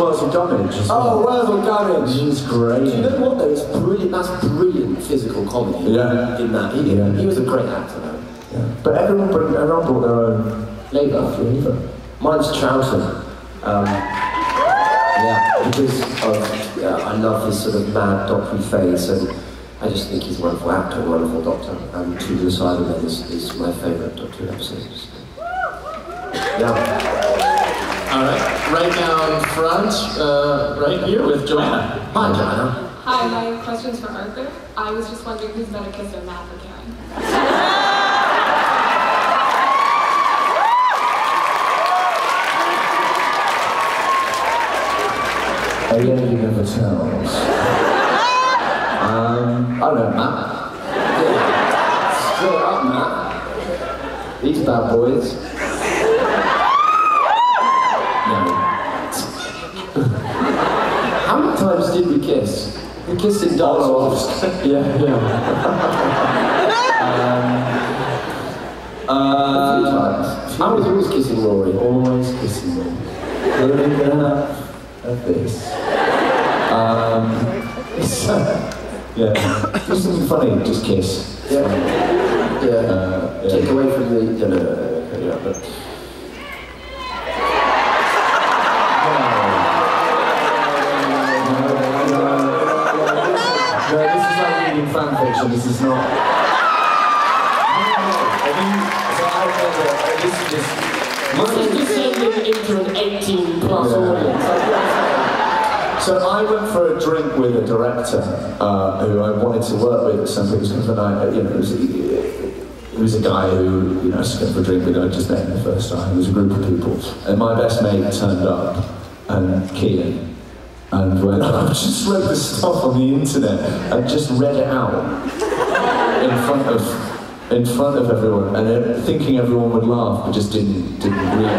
I grew up watching Worlds of Dummage. as Oh, well. Worzel Gummidge. He's great. Do you know what though? It's brilliant. That's brilliant physical comedy. Yeah. In that, he, Yeah. he was a great actor. Though. Yeah. But everyone, bring, everyone brought their own Labour. flavour. Mine's Troughton. Um, yeah, because of yeah, I love his sort of mad doctory face, and I just think he's a wonderful actor, a wonderful doctor. And To the Cybermen is, is my favourite Doctor episode. Yeah. All right, right down front, uh, right here with Joanna. Hi, Joanna. Hi, my question's for Arthur. I was just wondering who's better kisser, Matt or Karen? A lady never tells. Um, I don't know, Matt. Yeah. Straight up, Matt. These bad boys. How many times did we kiss? We kissed in dance yeah, yeah. um, uh. I was always kissing Rory. Always kissing. Living enough of this. Um, it's, uh, yeah, do something funny, just kiss. Yeah. Yeah. Uh, yeah. Take away from the. No, yeah, but. 18 plus Yeah. audience. So I went for a drink with a director uh, who I wanted to work with at some point. It was kind of a you know, it was, it was a guy who, you know, I went for a drink with. I just met him the first time. It was a group of people, and my best mate turned up, and Kean, and went, I just read the stuff on the internet and just read it out in front of in front of everyone, and thinking everyone would laugh, but just didn't didn't really.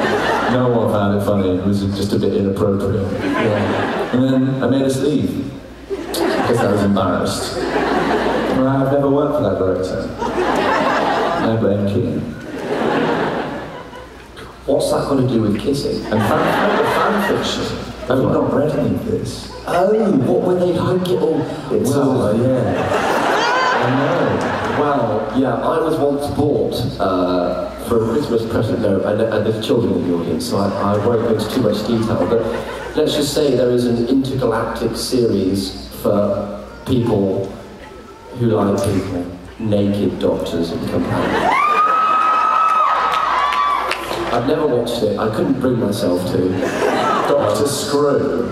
No one found it funny. It was just a bit inappropriate. Yeah. And then I made us leave because I was embarrassed. Well, I've never worked for that director. I blame Kean. What's that got to do with kissing? And fan, fan fiction. Have you not read any of this? Oh, what when they hung it all? It's well, all, yeah. I know. Well, yeah, I was once bought uh, for a Christmas present. No, and, and there's children in the audience, so I, I won't go into too much detail. But let's just say there is an intergalactic series for people who like people, naked doctors and companions. I've never watched it. I couldn't bring myself to. Doctor Screw.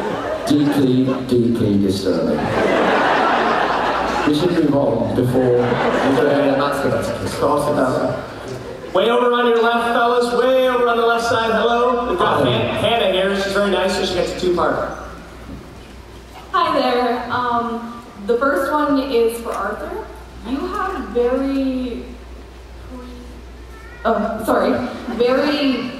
God. Deeply, deeply disturbing. We should move on before. Yeah, that's the best. Start about. Way over on your left, fellas. Way over on the left side. Hello. We've got Han- Hannah here. She's very nice, so she gets a two-part. Hi there. Um, the first one is for Arthur. You have very, oh, sorry, very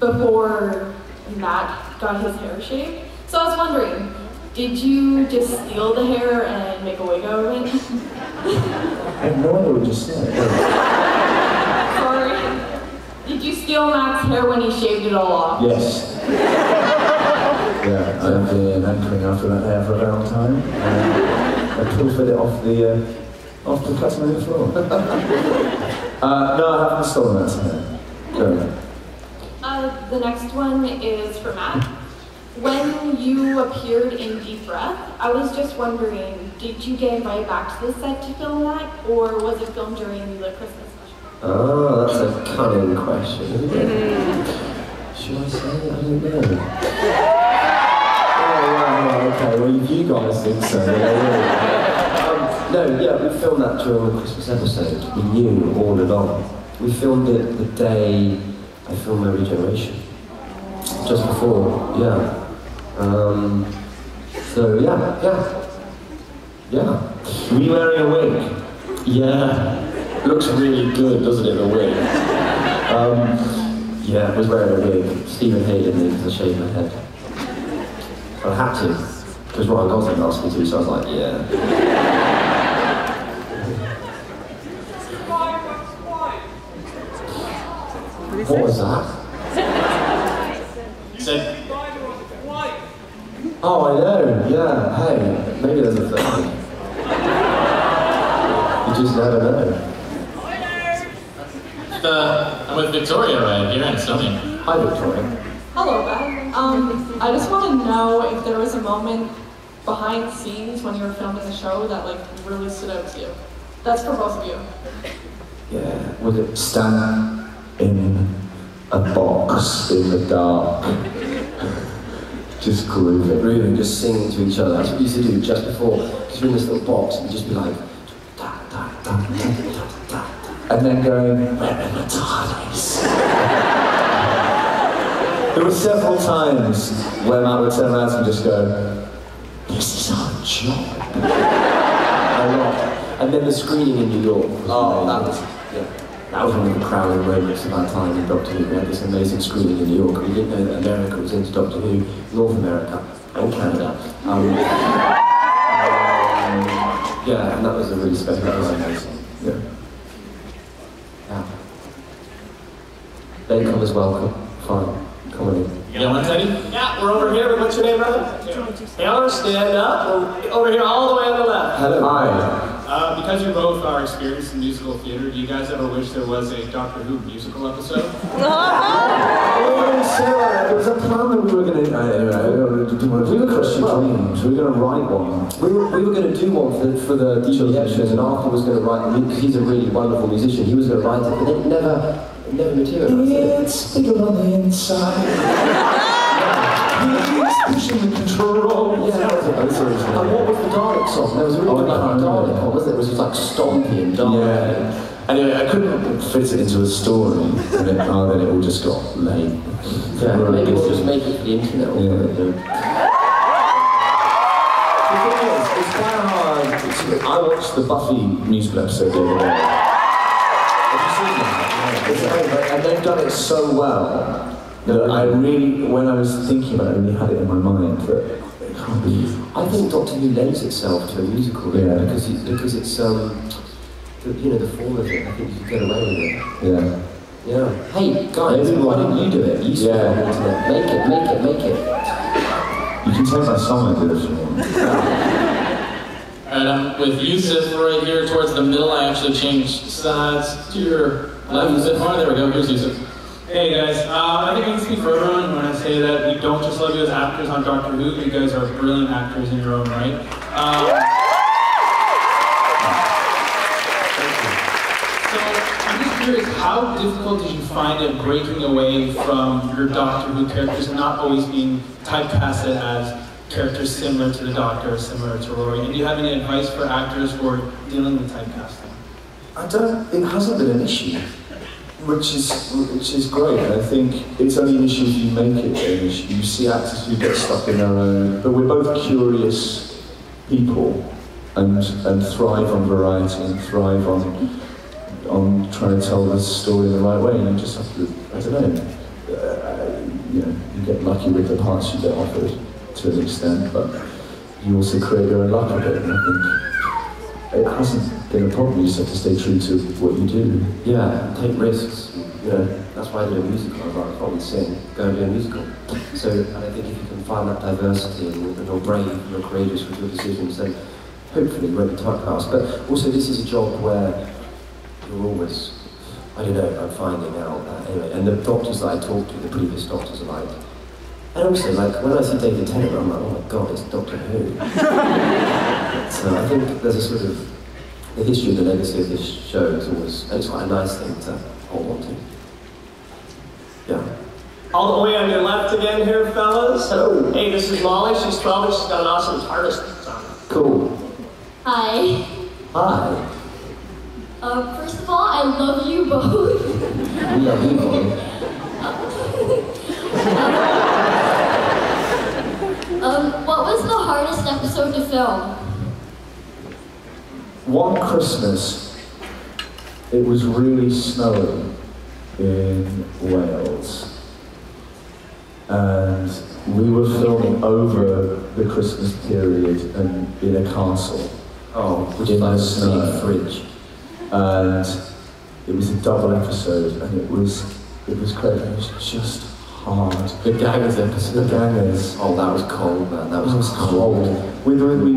before Matt got his hair shaved. So I was wondering, did you just steal the hair and make a wig out of it? I have no idea what you said. sorry. Did you steal Matt's hair when he shaved it all off? Yes. Yeah, I've been hankering after that hair for a long time. Uh, I pilfered it off the uh, off the cutting room floor. uh, no, I haven't stolen that hair. Go. Uh, the next one is for Matt. When you appeared in Deep Breath, I was just wondering, did you get invited back to the set to film that, or was it filmed during the Christmas special? Oh, that's a cunning question, isn't it? Should I say? I don't know. Oh, wow, okay. Well, you guys think so, then I will. Um, no, yeah, we filmed that during the Christmas episode. We knew all along. We filmed it the day I filmed my regeneration. Just before, yeah. Um, so, yeah, yeah. Yeah. Were you wearing a wig? Yeah. Looks really good, doesn't it, a wig? Um, yeah, I was wearing a wig. Steven hated me because I shaved my head. I had to, because Ryan Gosling asked me to, so I was like, yeah. What was that? He said, Oh, I know, yeah, hey, maybe there's a thing. You just never know. uh, I'm with Victoria right here in Estonia. Hi, Victoria. Hello, Beth. Um, I just want to know if there was a moment behind the scenes when you were filming the show that like really stood out to you. That's for both of you. Yeah. Was it stand in a box in the dark? just grooving. Grooving, just singing to each other. That's what we used to do just before. Because you're in this little box and just be like, And then going, we're the TARDIS. there were several times when I would turn around and just go, this is our job. And then the screening in New York. Oh, that was. That was one of the crowning moments of our time in Doctor Who. We had this amazing screening in New York. We didn't know that America was into Doctor Who, North America and Canada. Um, um, yeah, and that was a really special time. Yeah. Yeah. They come as welcome. Fine. Come on in. You got one, Teddy? Yeah, we're over here. What's your name, brother? Taylor, stand up. We're over here all the way on the left. Hello. Hi. Uh, because you both are experienced in musical theater, do you guys ever wish there was a Doctor Who musical episode? Oh, Sarah, there was a plan that we were going to. Anyway, I don't do want to do crush your dreams. We were going to write one. We were, we were going to do one for, for the DVD episode, and Arthur was going to write it because he's a really wonderful musician. He was going to write it, but it never, it never materialised. did it? It's bigger on the inside. He's pushing the control. Yeah, that was it. That was original. And what was the Dalek song? There was a really Oh, like, Dalek one, wasn't it? It was just like stompy and Dalek. Yeah. Anyway, I couldn't fit it into a story, and then, oh, then it all just got lame. Yeah, maybe we'll just make it for the internet. Yeah. The thing is, it's kind of hard. I watched the Buffy musical episode the other day. Have you seen that? It's over, and they've done it so well that I really, when I was thinking about it, I really had it in my mind that it can't be. I think Doctor Who lends itself to a musical really, Yeah. because it, because it's um, the, you know, the form of it. I think you could get away with it. Yeah. Yeah. Hey guys, why we'll- don't you do it? You saw it on the internet. Make it, make it, make it. You can take my song and do it if you want. Alright, I'm with Yusuf right here towards the middle. I actually changed sides to your left. Yusuf, oh, there we go. Here's Yusuf. Hey guys, uh, I think I can speak for everyone when I say that we don't just love you as actors on Doctor Who, you guys are brilliant actors in your own right. Um, so I'm just curious, how difficult did you find it breaking away from your Doctor Who characters not always being typecasted as characters similar to the Doctor, similar to Rory? And do you have any advice for actors who are dealing with typecasting? I don't. It hasn't been an issue, which is which is great. I think it's only an issue if you make it an issue. You see actors who get stuck in their own, but we're both curious people, and and thrive on variety and thrive on on trying to tell the story in the right way. And you just have to. I don't know. Uh, you know, you get lucky with the parts you get offered to an extent, but you also create your own luck a bit. And I think it hasn't a problem. You just have to stay true to what you do. Yeah, take risks. You know, that's why I did a musical. I was like, probably sing, go and do a musical. So, and I think if you can find that diversity and you're brave, you're courageous with your decisions, then hopefully you won't be typecast. But also, this is a job where you're always, I don't know, I'm finding out that anyway. And the doctors that I talked to, the previous doctors are like, and also, like, when I see David Tennant, I'm like, oh my god, it's Doctor Who. so I think there's a sort of, the history and the legacy of this show is always, it's quite a nice thing to hold on to. Yeah. All the way on your left again here, fellas. Hello. Hey, this is Molly. She's 12 and she's got an awesome TARDIS song. Cool. Hi. Hi. Uh, first of all, I love you both. We love you, Molly. Um, what was the hardest episode to film? One Christmas, it was really snowing in Wales. And we were filming over the Christmas period and in a castle. Oh, which in is like the a snow. fridge. And it was a double episode and it was it was great. It was just hard. The Gangers episode. The Gangers. Oh, that was cold, man. That was, was cold. We were we,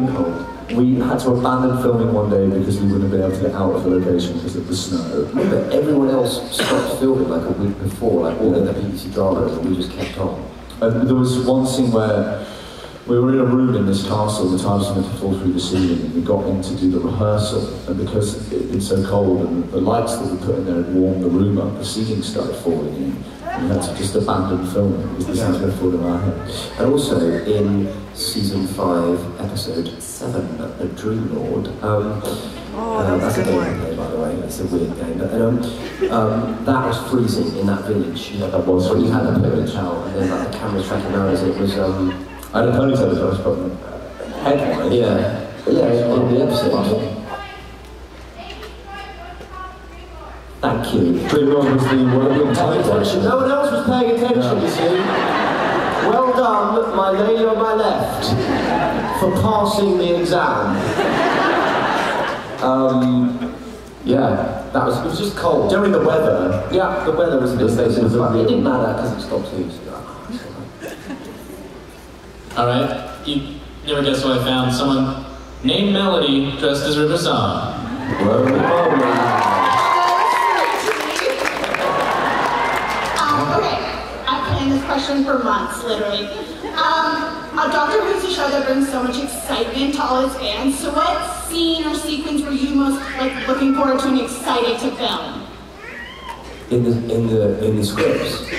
we had to abandon filming one day because we wouldn't have been able to get out of the location because of the snow. But everyone else stopped filming like a week before, like all of the BBC dramas, and we just kept on. And there was one scene where we were in a room in this castle, the TARDIS was meant to fall through the ceiling, and we got in to do the rehearsal, and because it had been so cold and the lights that we put in there had warmed the room up, the ceiling started falling in. We had just abandon filming because the sound's going to fall in our heads. And also in season five, episode seven, The Dream Lord. Um, uh, that's a game I play, by the way. It's a weird game. But um, um, that was freezing in that village. Yeah, that was When you had freezing. that village out, and then like, the camera's tracking around as it was. Um, I had a ponytail as well, I was probably headline. yeah, yeah, in the episode. Thank you. Everyone was the whirlwind Paying attention. No one else was paying attention, you see. Well done, my lady on my left, for passing the exam. Um, yeah, that was, it was just cold. During the weather, Yeah, the weather was a bit It was- it was it didn't matter because it stopped too. So, All right. You never guess what I found? Someone named Melody dressed as River Song. Question for months, literally. Um, uh, Doctor Who's a show that brings so much excitement to all its fans. So what scene or sequence were you most like looking forward to and excited to film? in the in the in the scripts.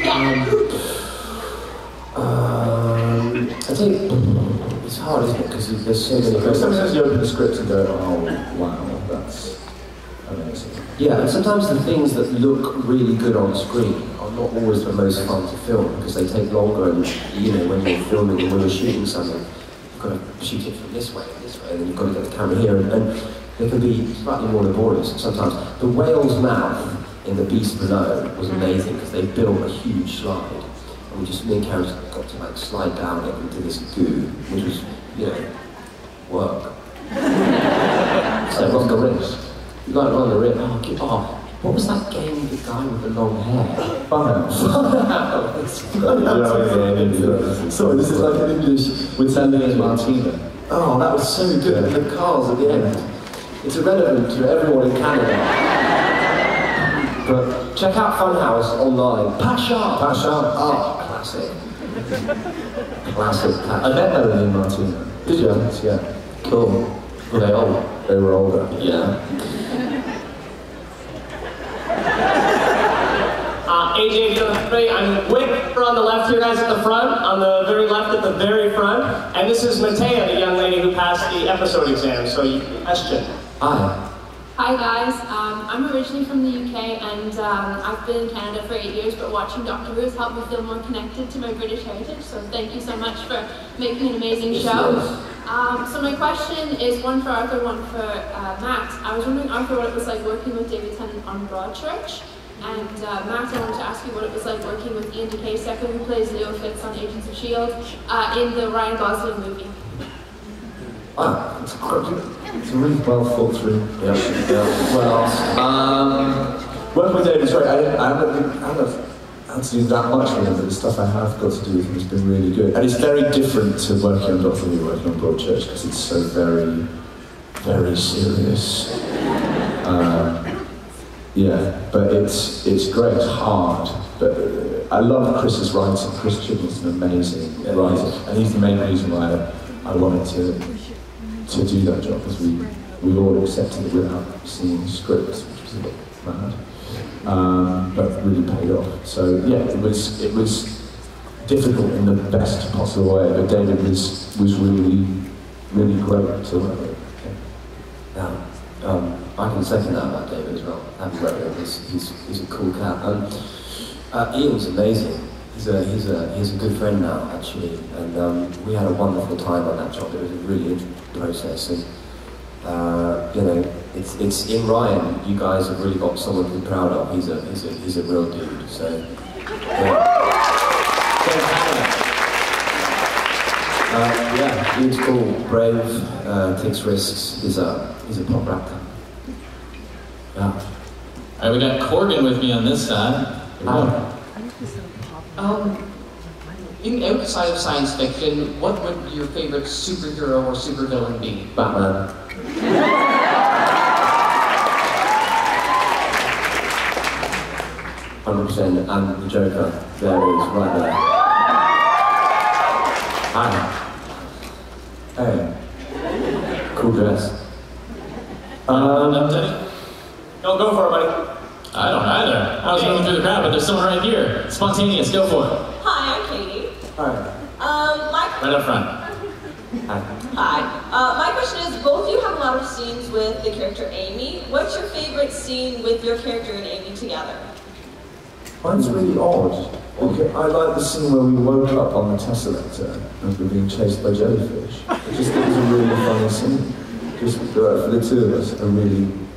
Yeah. Um, I think it's hard, isn't it? Because there's so many. Because sometimes you open the script and go, oh, wow, that's amazing. Yeah, and sometimes the things that look really good on screen are not always the most fun to film because they take longer and, you know, when you're filming and when you're shooting something, you've got to shoot it from this way and this way and then you've got to get the camera here and, and they can be slightly more laborious sometimes. The whale's mouth in The Beast Below was amazing because they built a huge slide and we just, me and Karen got to like slide down it into this goo, which was, you know, work. so was the wrist. You got it on the wrist. Oh, off. What was that game with the guy with the long hair? Funhouse. Funhouse. Sorry, this is like an English with Sandy and Martina. Oh, that was so good. And the cars at the end. It's irrelevant to everyone in Canada. But check out Funhouse online. Pasha! Pasha. Oh, classic. Classic. I met Melanie and Martina. Did you? Yeah. Cool. Were they old? They were older. Yeah. Uh, AJ, if you're I'm Wick. We're on the left here, guys, at the front. On the very left, at the very front. And this is Matea, the young lady who passed the episode exam. So, you question. Hi. Hi guys, um, I'm originally from the UK and um, I've been in Canada for eight years, but watching Doctor Who has helped me feel more connected to my British heritage. So thank you so much for making an amazing show. Um, so my question is one for Arthur, one for uh, Matt. I was wondering, Arthur, what it was like working with David Tennant on Broadchurch. And uh, Matt, I wanted to ask you what it was like working with Ian Second, who plays Leo Fitz on Agents of S.H.I.E.L.D., uh, in the Ryan Gosling movie. It's, quite, it's really well thought through. Yeah. yeah. Else? Um, working with David, sorry, I, I haven't, I haven't had to do that much with him, but the stuff I have got to do with him has been really good. And it's very different to working on Doctor Who, working on Broadchurch, because it's so very, very serious. Um, yeah, but it's it's great. It's hard, but I love Chris's writing. Chris Chibnall's an amazing writer, and he's the main reason why I, I wanted to to do that job, because we we all accepted it without seeing scripts, which was a bit mad, um, but really paid off. So yeah, it was it was difficult in the best possible way, but David was was really really great to work with. Yeah. Um, I can second that about David as well. Working he's, he's, he's a cool cat. Um, uh, Ian's amazing. He's a, he's, a, he's a good friend now, actually. And um, we had a wonderful time on that job. It was a really interesting process. And, uh, you know, it's, it's in Ryan, you guys have really got someone to be proud of. He's a, he's a, he's a real dude. So, yeah. Uh, yeah, brave, uh, takes risks. He's a, he's a pop rapper. Yeah. All right, we got Corgan with me on this side. Um, in outside of science fiction, what would your favorite superhero or supervillain be? Batman. Hundred percent, and the Joker. There it is, right there. Hi. Hey. Cool dress. Um, No, go for it, buddy. I don't either. I was going through the crowd, but there's someone right here. Spontaneous, go for it. Hi, I'm Katie. Hi. Um, my, Right up front. Hi. hi. Uh, my question is, both of you have a lot of scenes with the character Amy. What's your favorite scene with your character and Amy together? Mine's really odd. Okay, I like the scene where we woke up on the Teselecta and we were being chased by jellyfish. I just think it's a really funny scene. Just uh, for the two of us, a really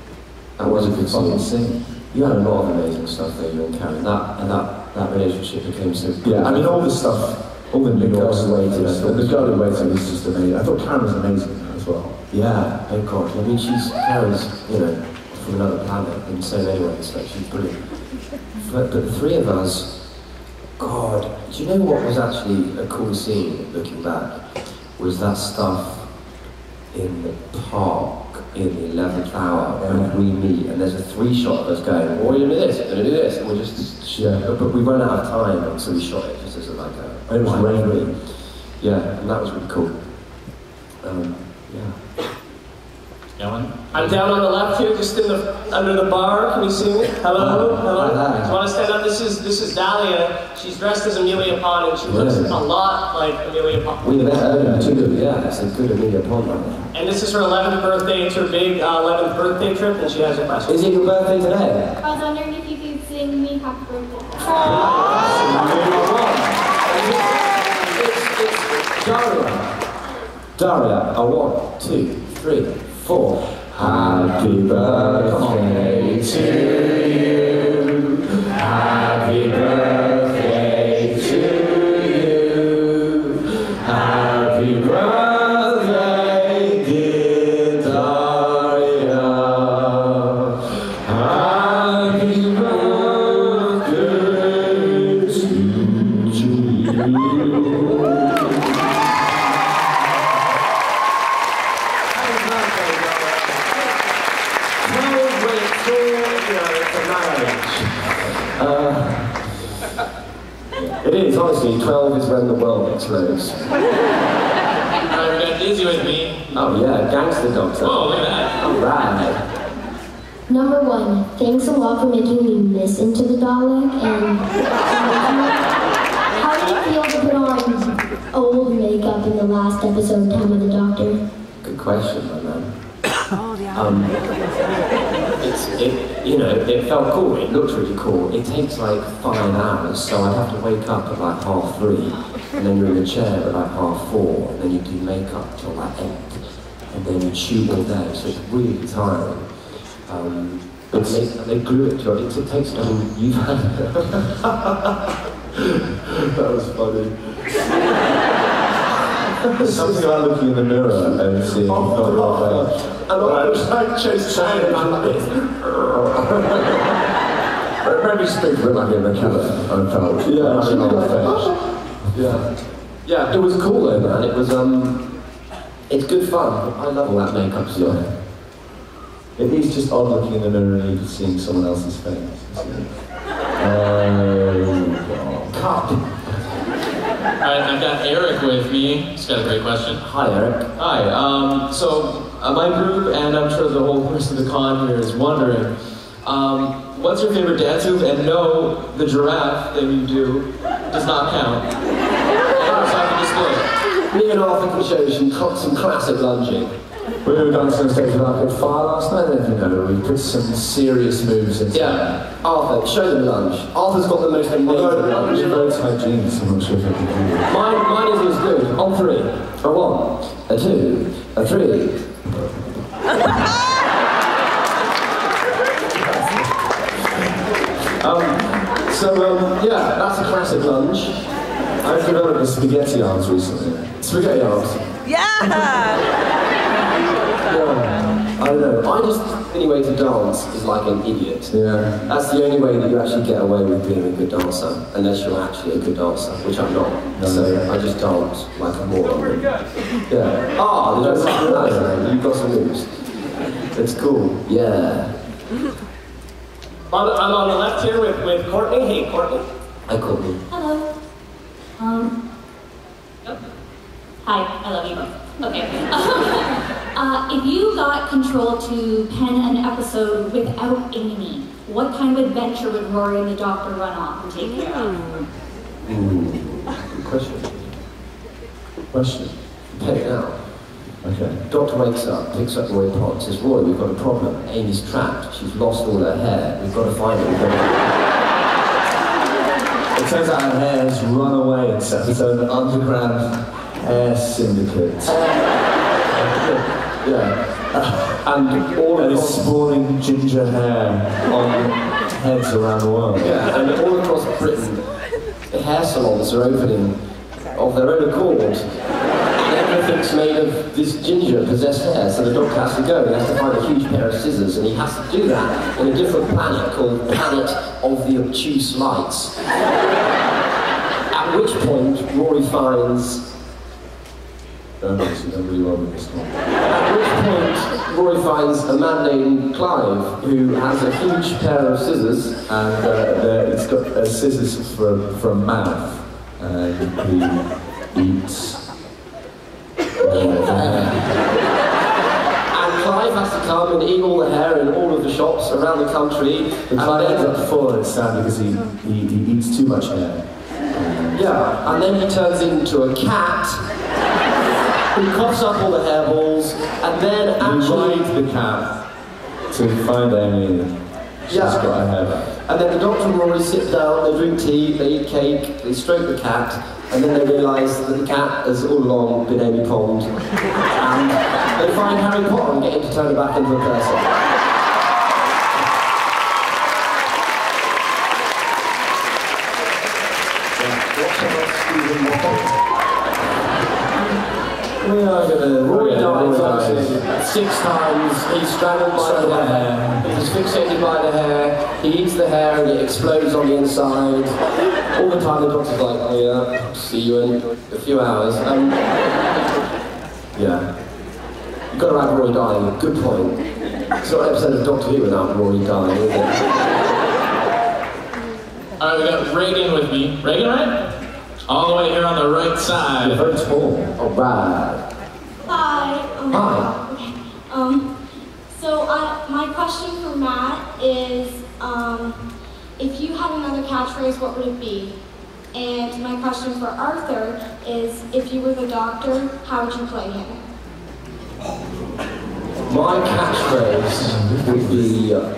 That was a good scene. You had a lot of amazing stuff there, you and Karen. That and that, that relationship became so Yeah, I mean all the stuff, all the New York girl who waited, I thought the girl who waited was just amazing. I thought Karen was amazing as well. Yeah, thank God. I mean, she's Karen's, you know, from another planet in so many ways. Like she's brilliant. But, but the three of us, God, do you know what was actually a cool scene looking back? Was that stuff in the park in the eleventh hour when we meet, and there's a three shot of us going, "Well, we're gonna do this, we're gonna do this," and we're just Yeah. But, we ran out of time, so we shot it just as a, like a. It was raining. Yeah, and that was really cool. Um, yeah. Ellen? I'm down on the left here, just in the under the bar. Can you see me? Hello, hello. Hi, hi. Do you want to stand up? This is this is Dahlia. She's dressed as Amelia Pond, and she looks a lot like Amelia Pond. We met earlier too, yeah, it's a good Amelia Pond right. And this is her 11th birthday. It's her big uh, 11th birthday trip, and she has a question. Is it your birthday today? I was wondering if you could sing me happy birthday. Daria. Daria, a one, two, three, four. Happy birthday to you. Happy Oh yeah, gangster doctor. Oh, look at that. Alright. Number one, thanks a lot for making me miss Into the Dalek, and how did you feel to put on old makeup in the last episode, of Time of the Doctor? Good question, my man. Um, it's, it, you know, it felt cool, it looked really cool. It takes like five hours, so I'd have to wake up at like half three, and then you're in a chair at like half four, and then you do makeup till like eight, and then you shoot all day, so it's really tiring. Um, but they, they glue it to it. It takes, I mean, you've had... that was funny. Something about looking in the mirror and seeing not your face. And I was like chase chain, and I'm like this. It made me speak a bit like Ian McKellen, I felt. Yeah, having on the face. Yeah. Yeah, it was cool though, man. It was, um, it's good fun. I love all that makeup stuff. It is just odd looking in the mirror and seeing someone else's face. Oh, God. Alright, I've got Eric with me. He's got a great question. Hi, Eric. Hi. Um, so uh, my group, and I'm sure the whole rest of the con here is wondering, um, what's your favorite dance move? And no, the giraffe that you do does not count. And so I can display it. Me and Arthur can show you some, some classic lunging. We were dancing on stage with Arcade Fire last night, if you know, we put some serious moves into Yeah. Arthur, show them lunge. Arthur's got the most amazing lunge. with very tight jeans, I'm not sure if I can do it. Mine, mine isn't as good. On three. A one, a two, a three. um, so, um, yeah, that's a classic lunge. I've developed the spaghetti arms recently. Spaghetti arms. Yeah! Yeah, I don't know. I just, anyway, to dance is like an idiot. Yeah. That's the only way that you actually get away with being a good dancer, unless you're actually a good dancer, which I'm not. No, So I just dance like a moron. Yeah. Ah, the joke's like that. You've got some moves. It's cool. Yeah. I'm, I'm on the left here with, with Courtney. Hey, Courtney. Hi, Courtney. Hello. Um. Hi, I love you both. Okay. uh, if you got control to pen an episode without Amy, what kind of adventure would Rory and the Doctor run off and take care of? Ooh, good question. Question. Take it out. Okay. Doctor wakes up, picks up Roy Potts, says, Roy, we've got a problem. Amy's trapped. She's lost all her hair. We've got to find her. We've got to... It turns out her hair has run away and set its own underground hair syndicate. yeah. And all and is spawning ginger hair on heads around the world. yeah, and all across Britain, the hair salons are opening of their own accord. Everything's made of this ginger possessed hair, so the doctor has to go. He has to find a huge pair of scissors, and he has to do that in a different planet called Planet of the Obtuse Lights. At which point, Rory finds Don't know, really well with this one. At which point, Roy finds a man named Clive who has a huge pair of scissors. And uh, it's got uh, scissors for, a- for a mouth. And he eats. And Clive has to come and eat all the hair in all of the shops around the country. And Clive ends up full, it's sad because he, he, he eats too much hair. Yeah, and then he turns into a cat who coughs up all the hairballs, and then actually. ride the cat to find Amy. She's Yeah. got her hair back. And then the doctor and Rory sit down, they drink tea, they eat cake, they stroke the cat, and then they realise that the cat has all along been Amy Pond. And they find Harry Potter and get him to turn her back into a person. We are gonna. Rory okay, dies Rory obviously six times, he's strangled by the hair, he's asphyxiated by the hair, he eats the hair and it explodes on the inside. All the time the doctor's like, oh yeah, see you in a few hours. Um, yeah. You've got to have Rory dying, good point. It's not an episode of Doctor Who without Rory dying, is it? All right, we got Reagan with me. Reagan, right? All the way here on the right side. You're very tall. All right. Hi. Um, Hi. Okay. Um, so uh, my question for Matt is, um, if you had another catchphrase, what would it be? And my question for Arthur is, if you were the doctor, how would you play him? My catchphrase would be uh,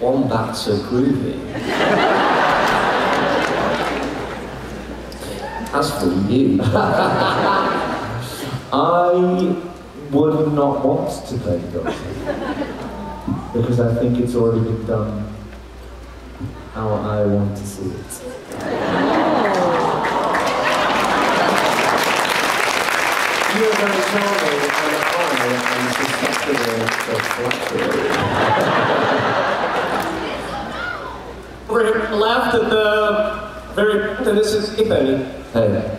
Wombats are groovy. That's for you. I would not want to play the doctor because I think it's already been done how I want to see it. You are very charming and I am susceptible to flattery. Over left at the very, and this is Ethan. Hey.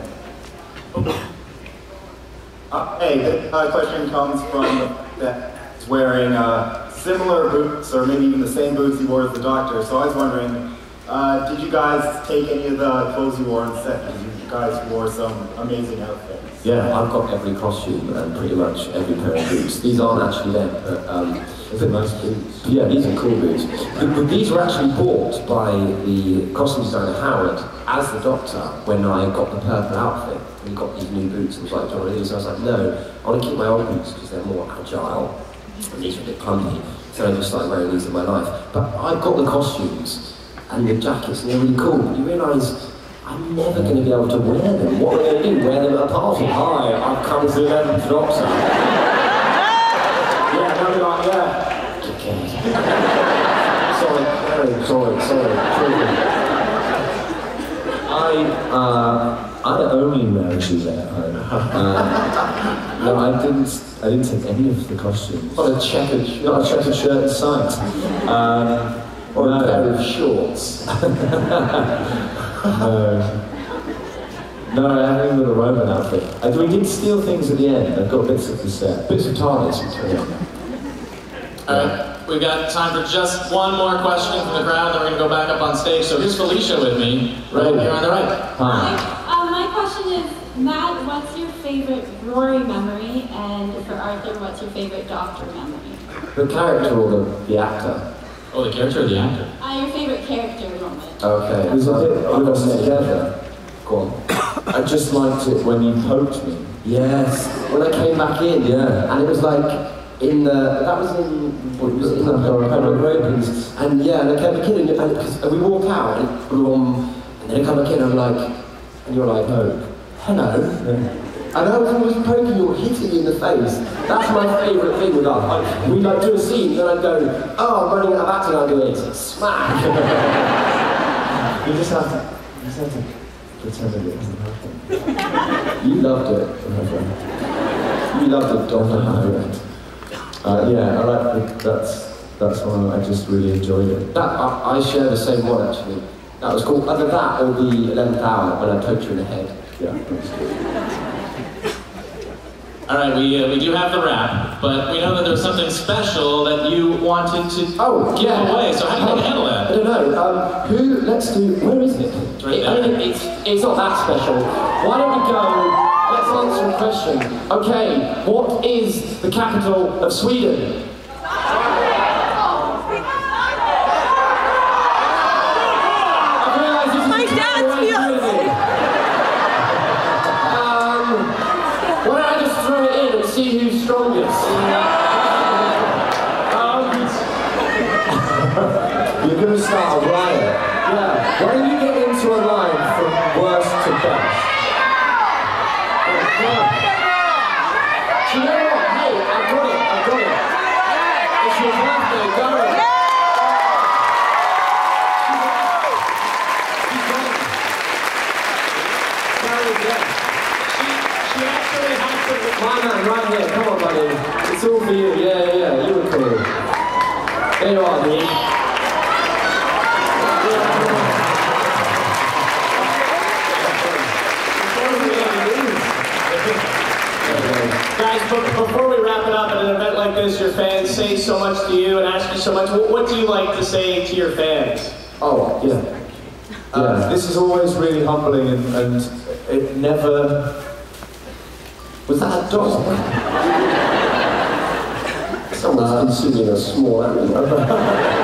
Uh, hey, this uh, question comes from that's wearing uh, similar boots, or maybe even the same boots he wore as the doctor. So I was wondering, uh, did you guys take any of the clothes you wore on set? You guys wore some amazing outfits. Yeah, I've got every costume and pretty much every pair of boots. These aren't actually them, but um, they're nice boots. Yeah, these are cool boots. But, but these were actually bought by the costume designer Howard as the Doctor when I got the purple outfit. And he got these new boots and was like, do you want these? I was like, no, I want to keep my old boots because they're more agile. And these are a bit clunky. So I just started wearing these in my life. But I've got the costumes and the jackets and they're really cool. But you realise I'm never going to be able to wear them. What am I going to do? Wear them at a party? Hi, I've come the 11th Doctor. yeah, I'll be like, yeah. Sorry, sorry, sorry, sorry. I uh, I only wear shoes at home. Uh, no, I didn't. I didn't take any of the costumes. What a checkered, Not a checkered shirt in sight. Um, or a pair of shorts. no. No, I haven't even got a Roman outfit. I, we did steal things at the end. I've got bits of the set. Bits of TARDIS. All right, we've got time for just one more question from the crowd, then we're going to go back up on stage. So here's Felicia with me, right here on the right. Hi. Um, my question is, Matt, what's your favorite Rory memory? And for Arthur, what's your favorite Doctor memory? The character or the, the actor? Oh, the character or the actor? Uh, your favorite character moment? Okay. There's a bit was together. Go on. I just liked it when you poked me. Yes. When I came back in. Yeah. And it was like in the that was in what was it in the Opens. And yeah, and I came back in and, and, and we walk out and boom, and then I come back in and I'm like, and you're like, oh, hello. And I was always poking you or hitting you in the face. That's my favourite thing with us. I, we like do a scene, then I'd go, oh, I'm running out of acting it. Smack. You just have to, you just have to pretend it doesn't happen. you loved it. my friend. You loved it, Don. Alright. Uh, yeah, I like that's that's one I just really enjoyed it. That I, I share the same one actually. That was cool. Either that or the eleventh hour when I poked you in the head. Yeah, that's good. All right, we, uh, we do have the wrap, but we know that there's something special that you wanted to Oh, give yeah. away. So how do you handle I don't know. Um, who? Let's do. Where is it? right It- there. I mean, it's it's not that special. Why don't we go? Let's answer a question. Okay, what is the capital of Sweden? Start a riot. yeah. Why don't you get into a line from worst to best? Oh, Do you know what? Hey, I got it, I got it. It's your birthday, go. She actually has to. My man, right here, come on, buddy. It's all for you. Yeah, yeah, yeah. You were cool. There you are, dude. Guys, be- before we wrap it up at an event like this, your fans say so much to you and ask you so much. What, do you like to say to your fans? Oh, yeah. Yeah, this is always really humbling and, and it never... Was that a dog? Someone's consuming a small animal.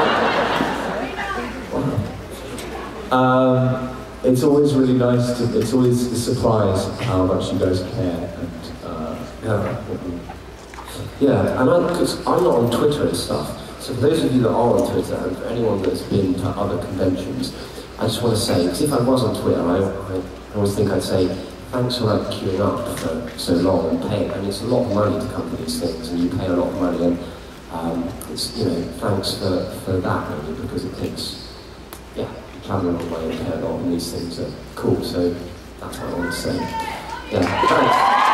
Um, it's always really nice to, it's always a surprise how much you guys care uh. Yeah, and I, because I'm not on Twitter and stuff, so for those of you that are on Twitter, and for anyone that's been to other conventions, I just want to say, because if I was on Twitter, I, I, always think I'd say, thanks for like queuing up for so long and paying. I mean, it's a lot of money to come to these things, and you pay a lot of money, and um, it's, you know, thanks for, for that, really, because it takes, yeah, traveling on my own pay a lot, and these things are cool, so that's what I want to say. Yeah, thanks.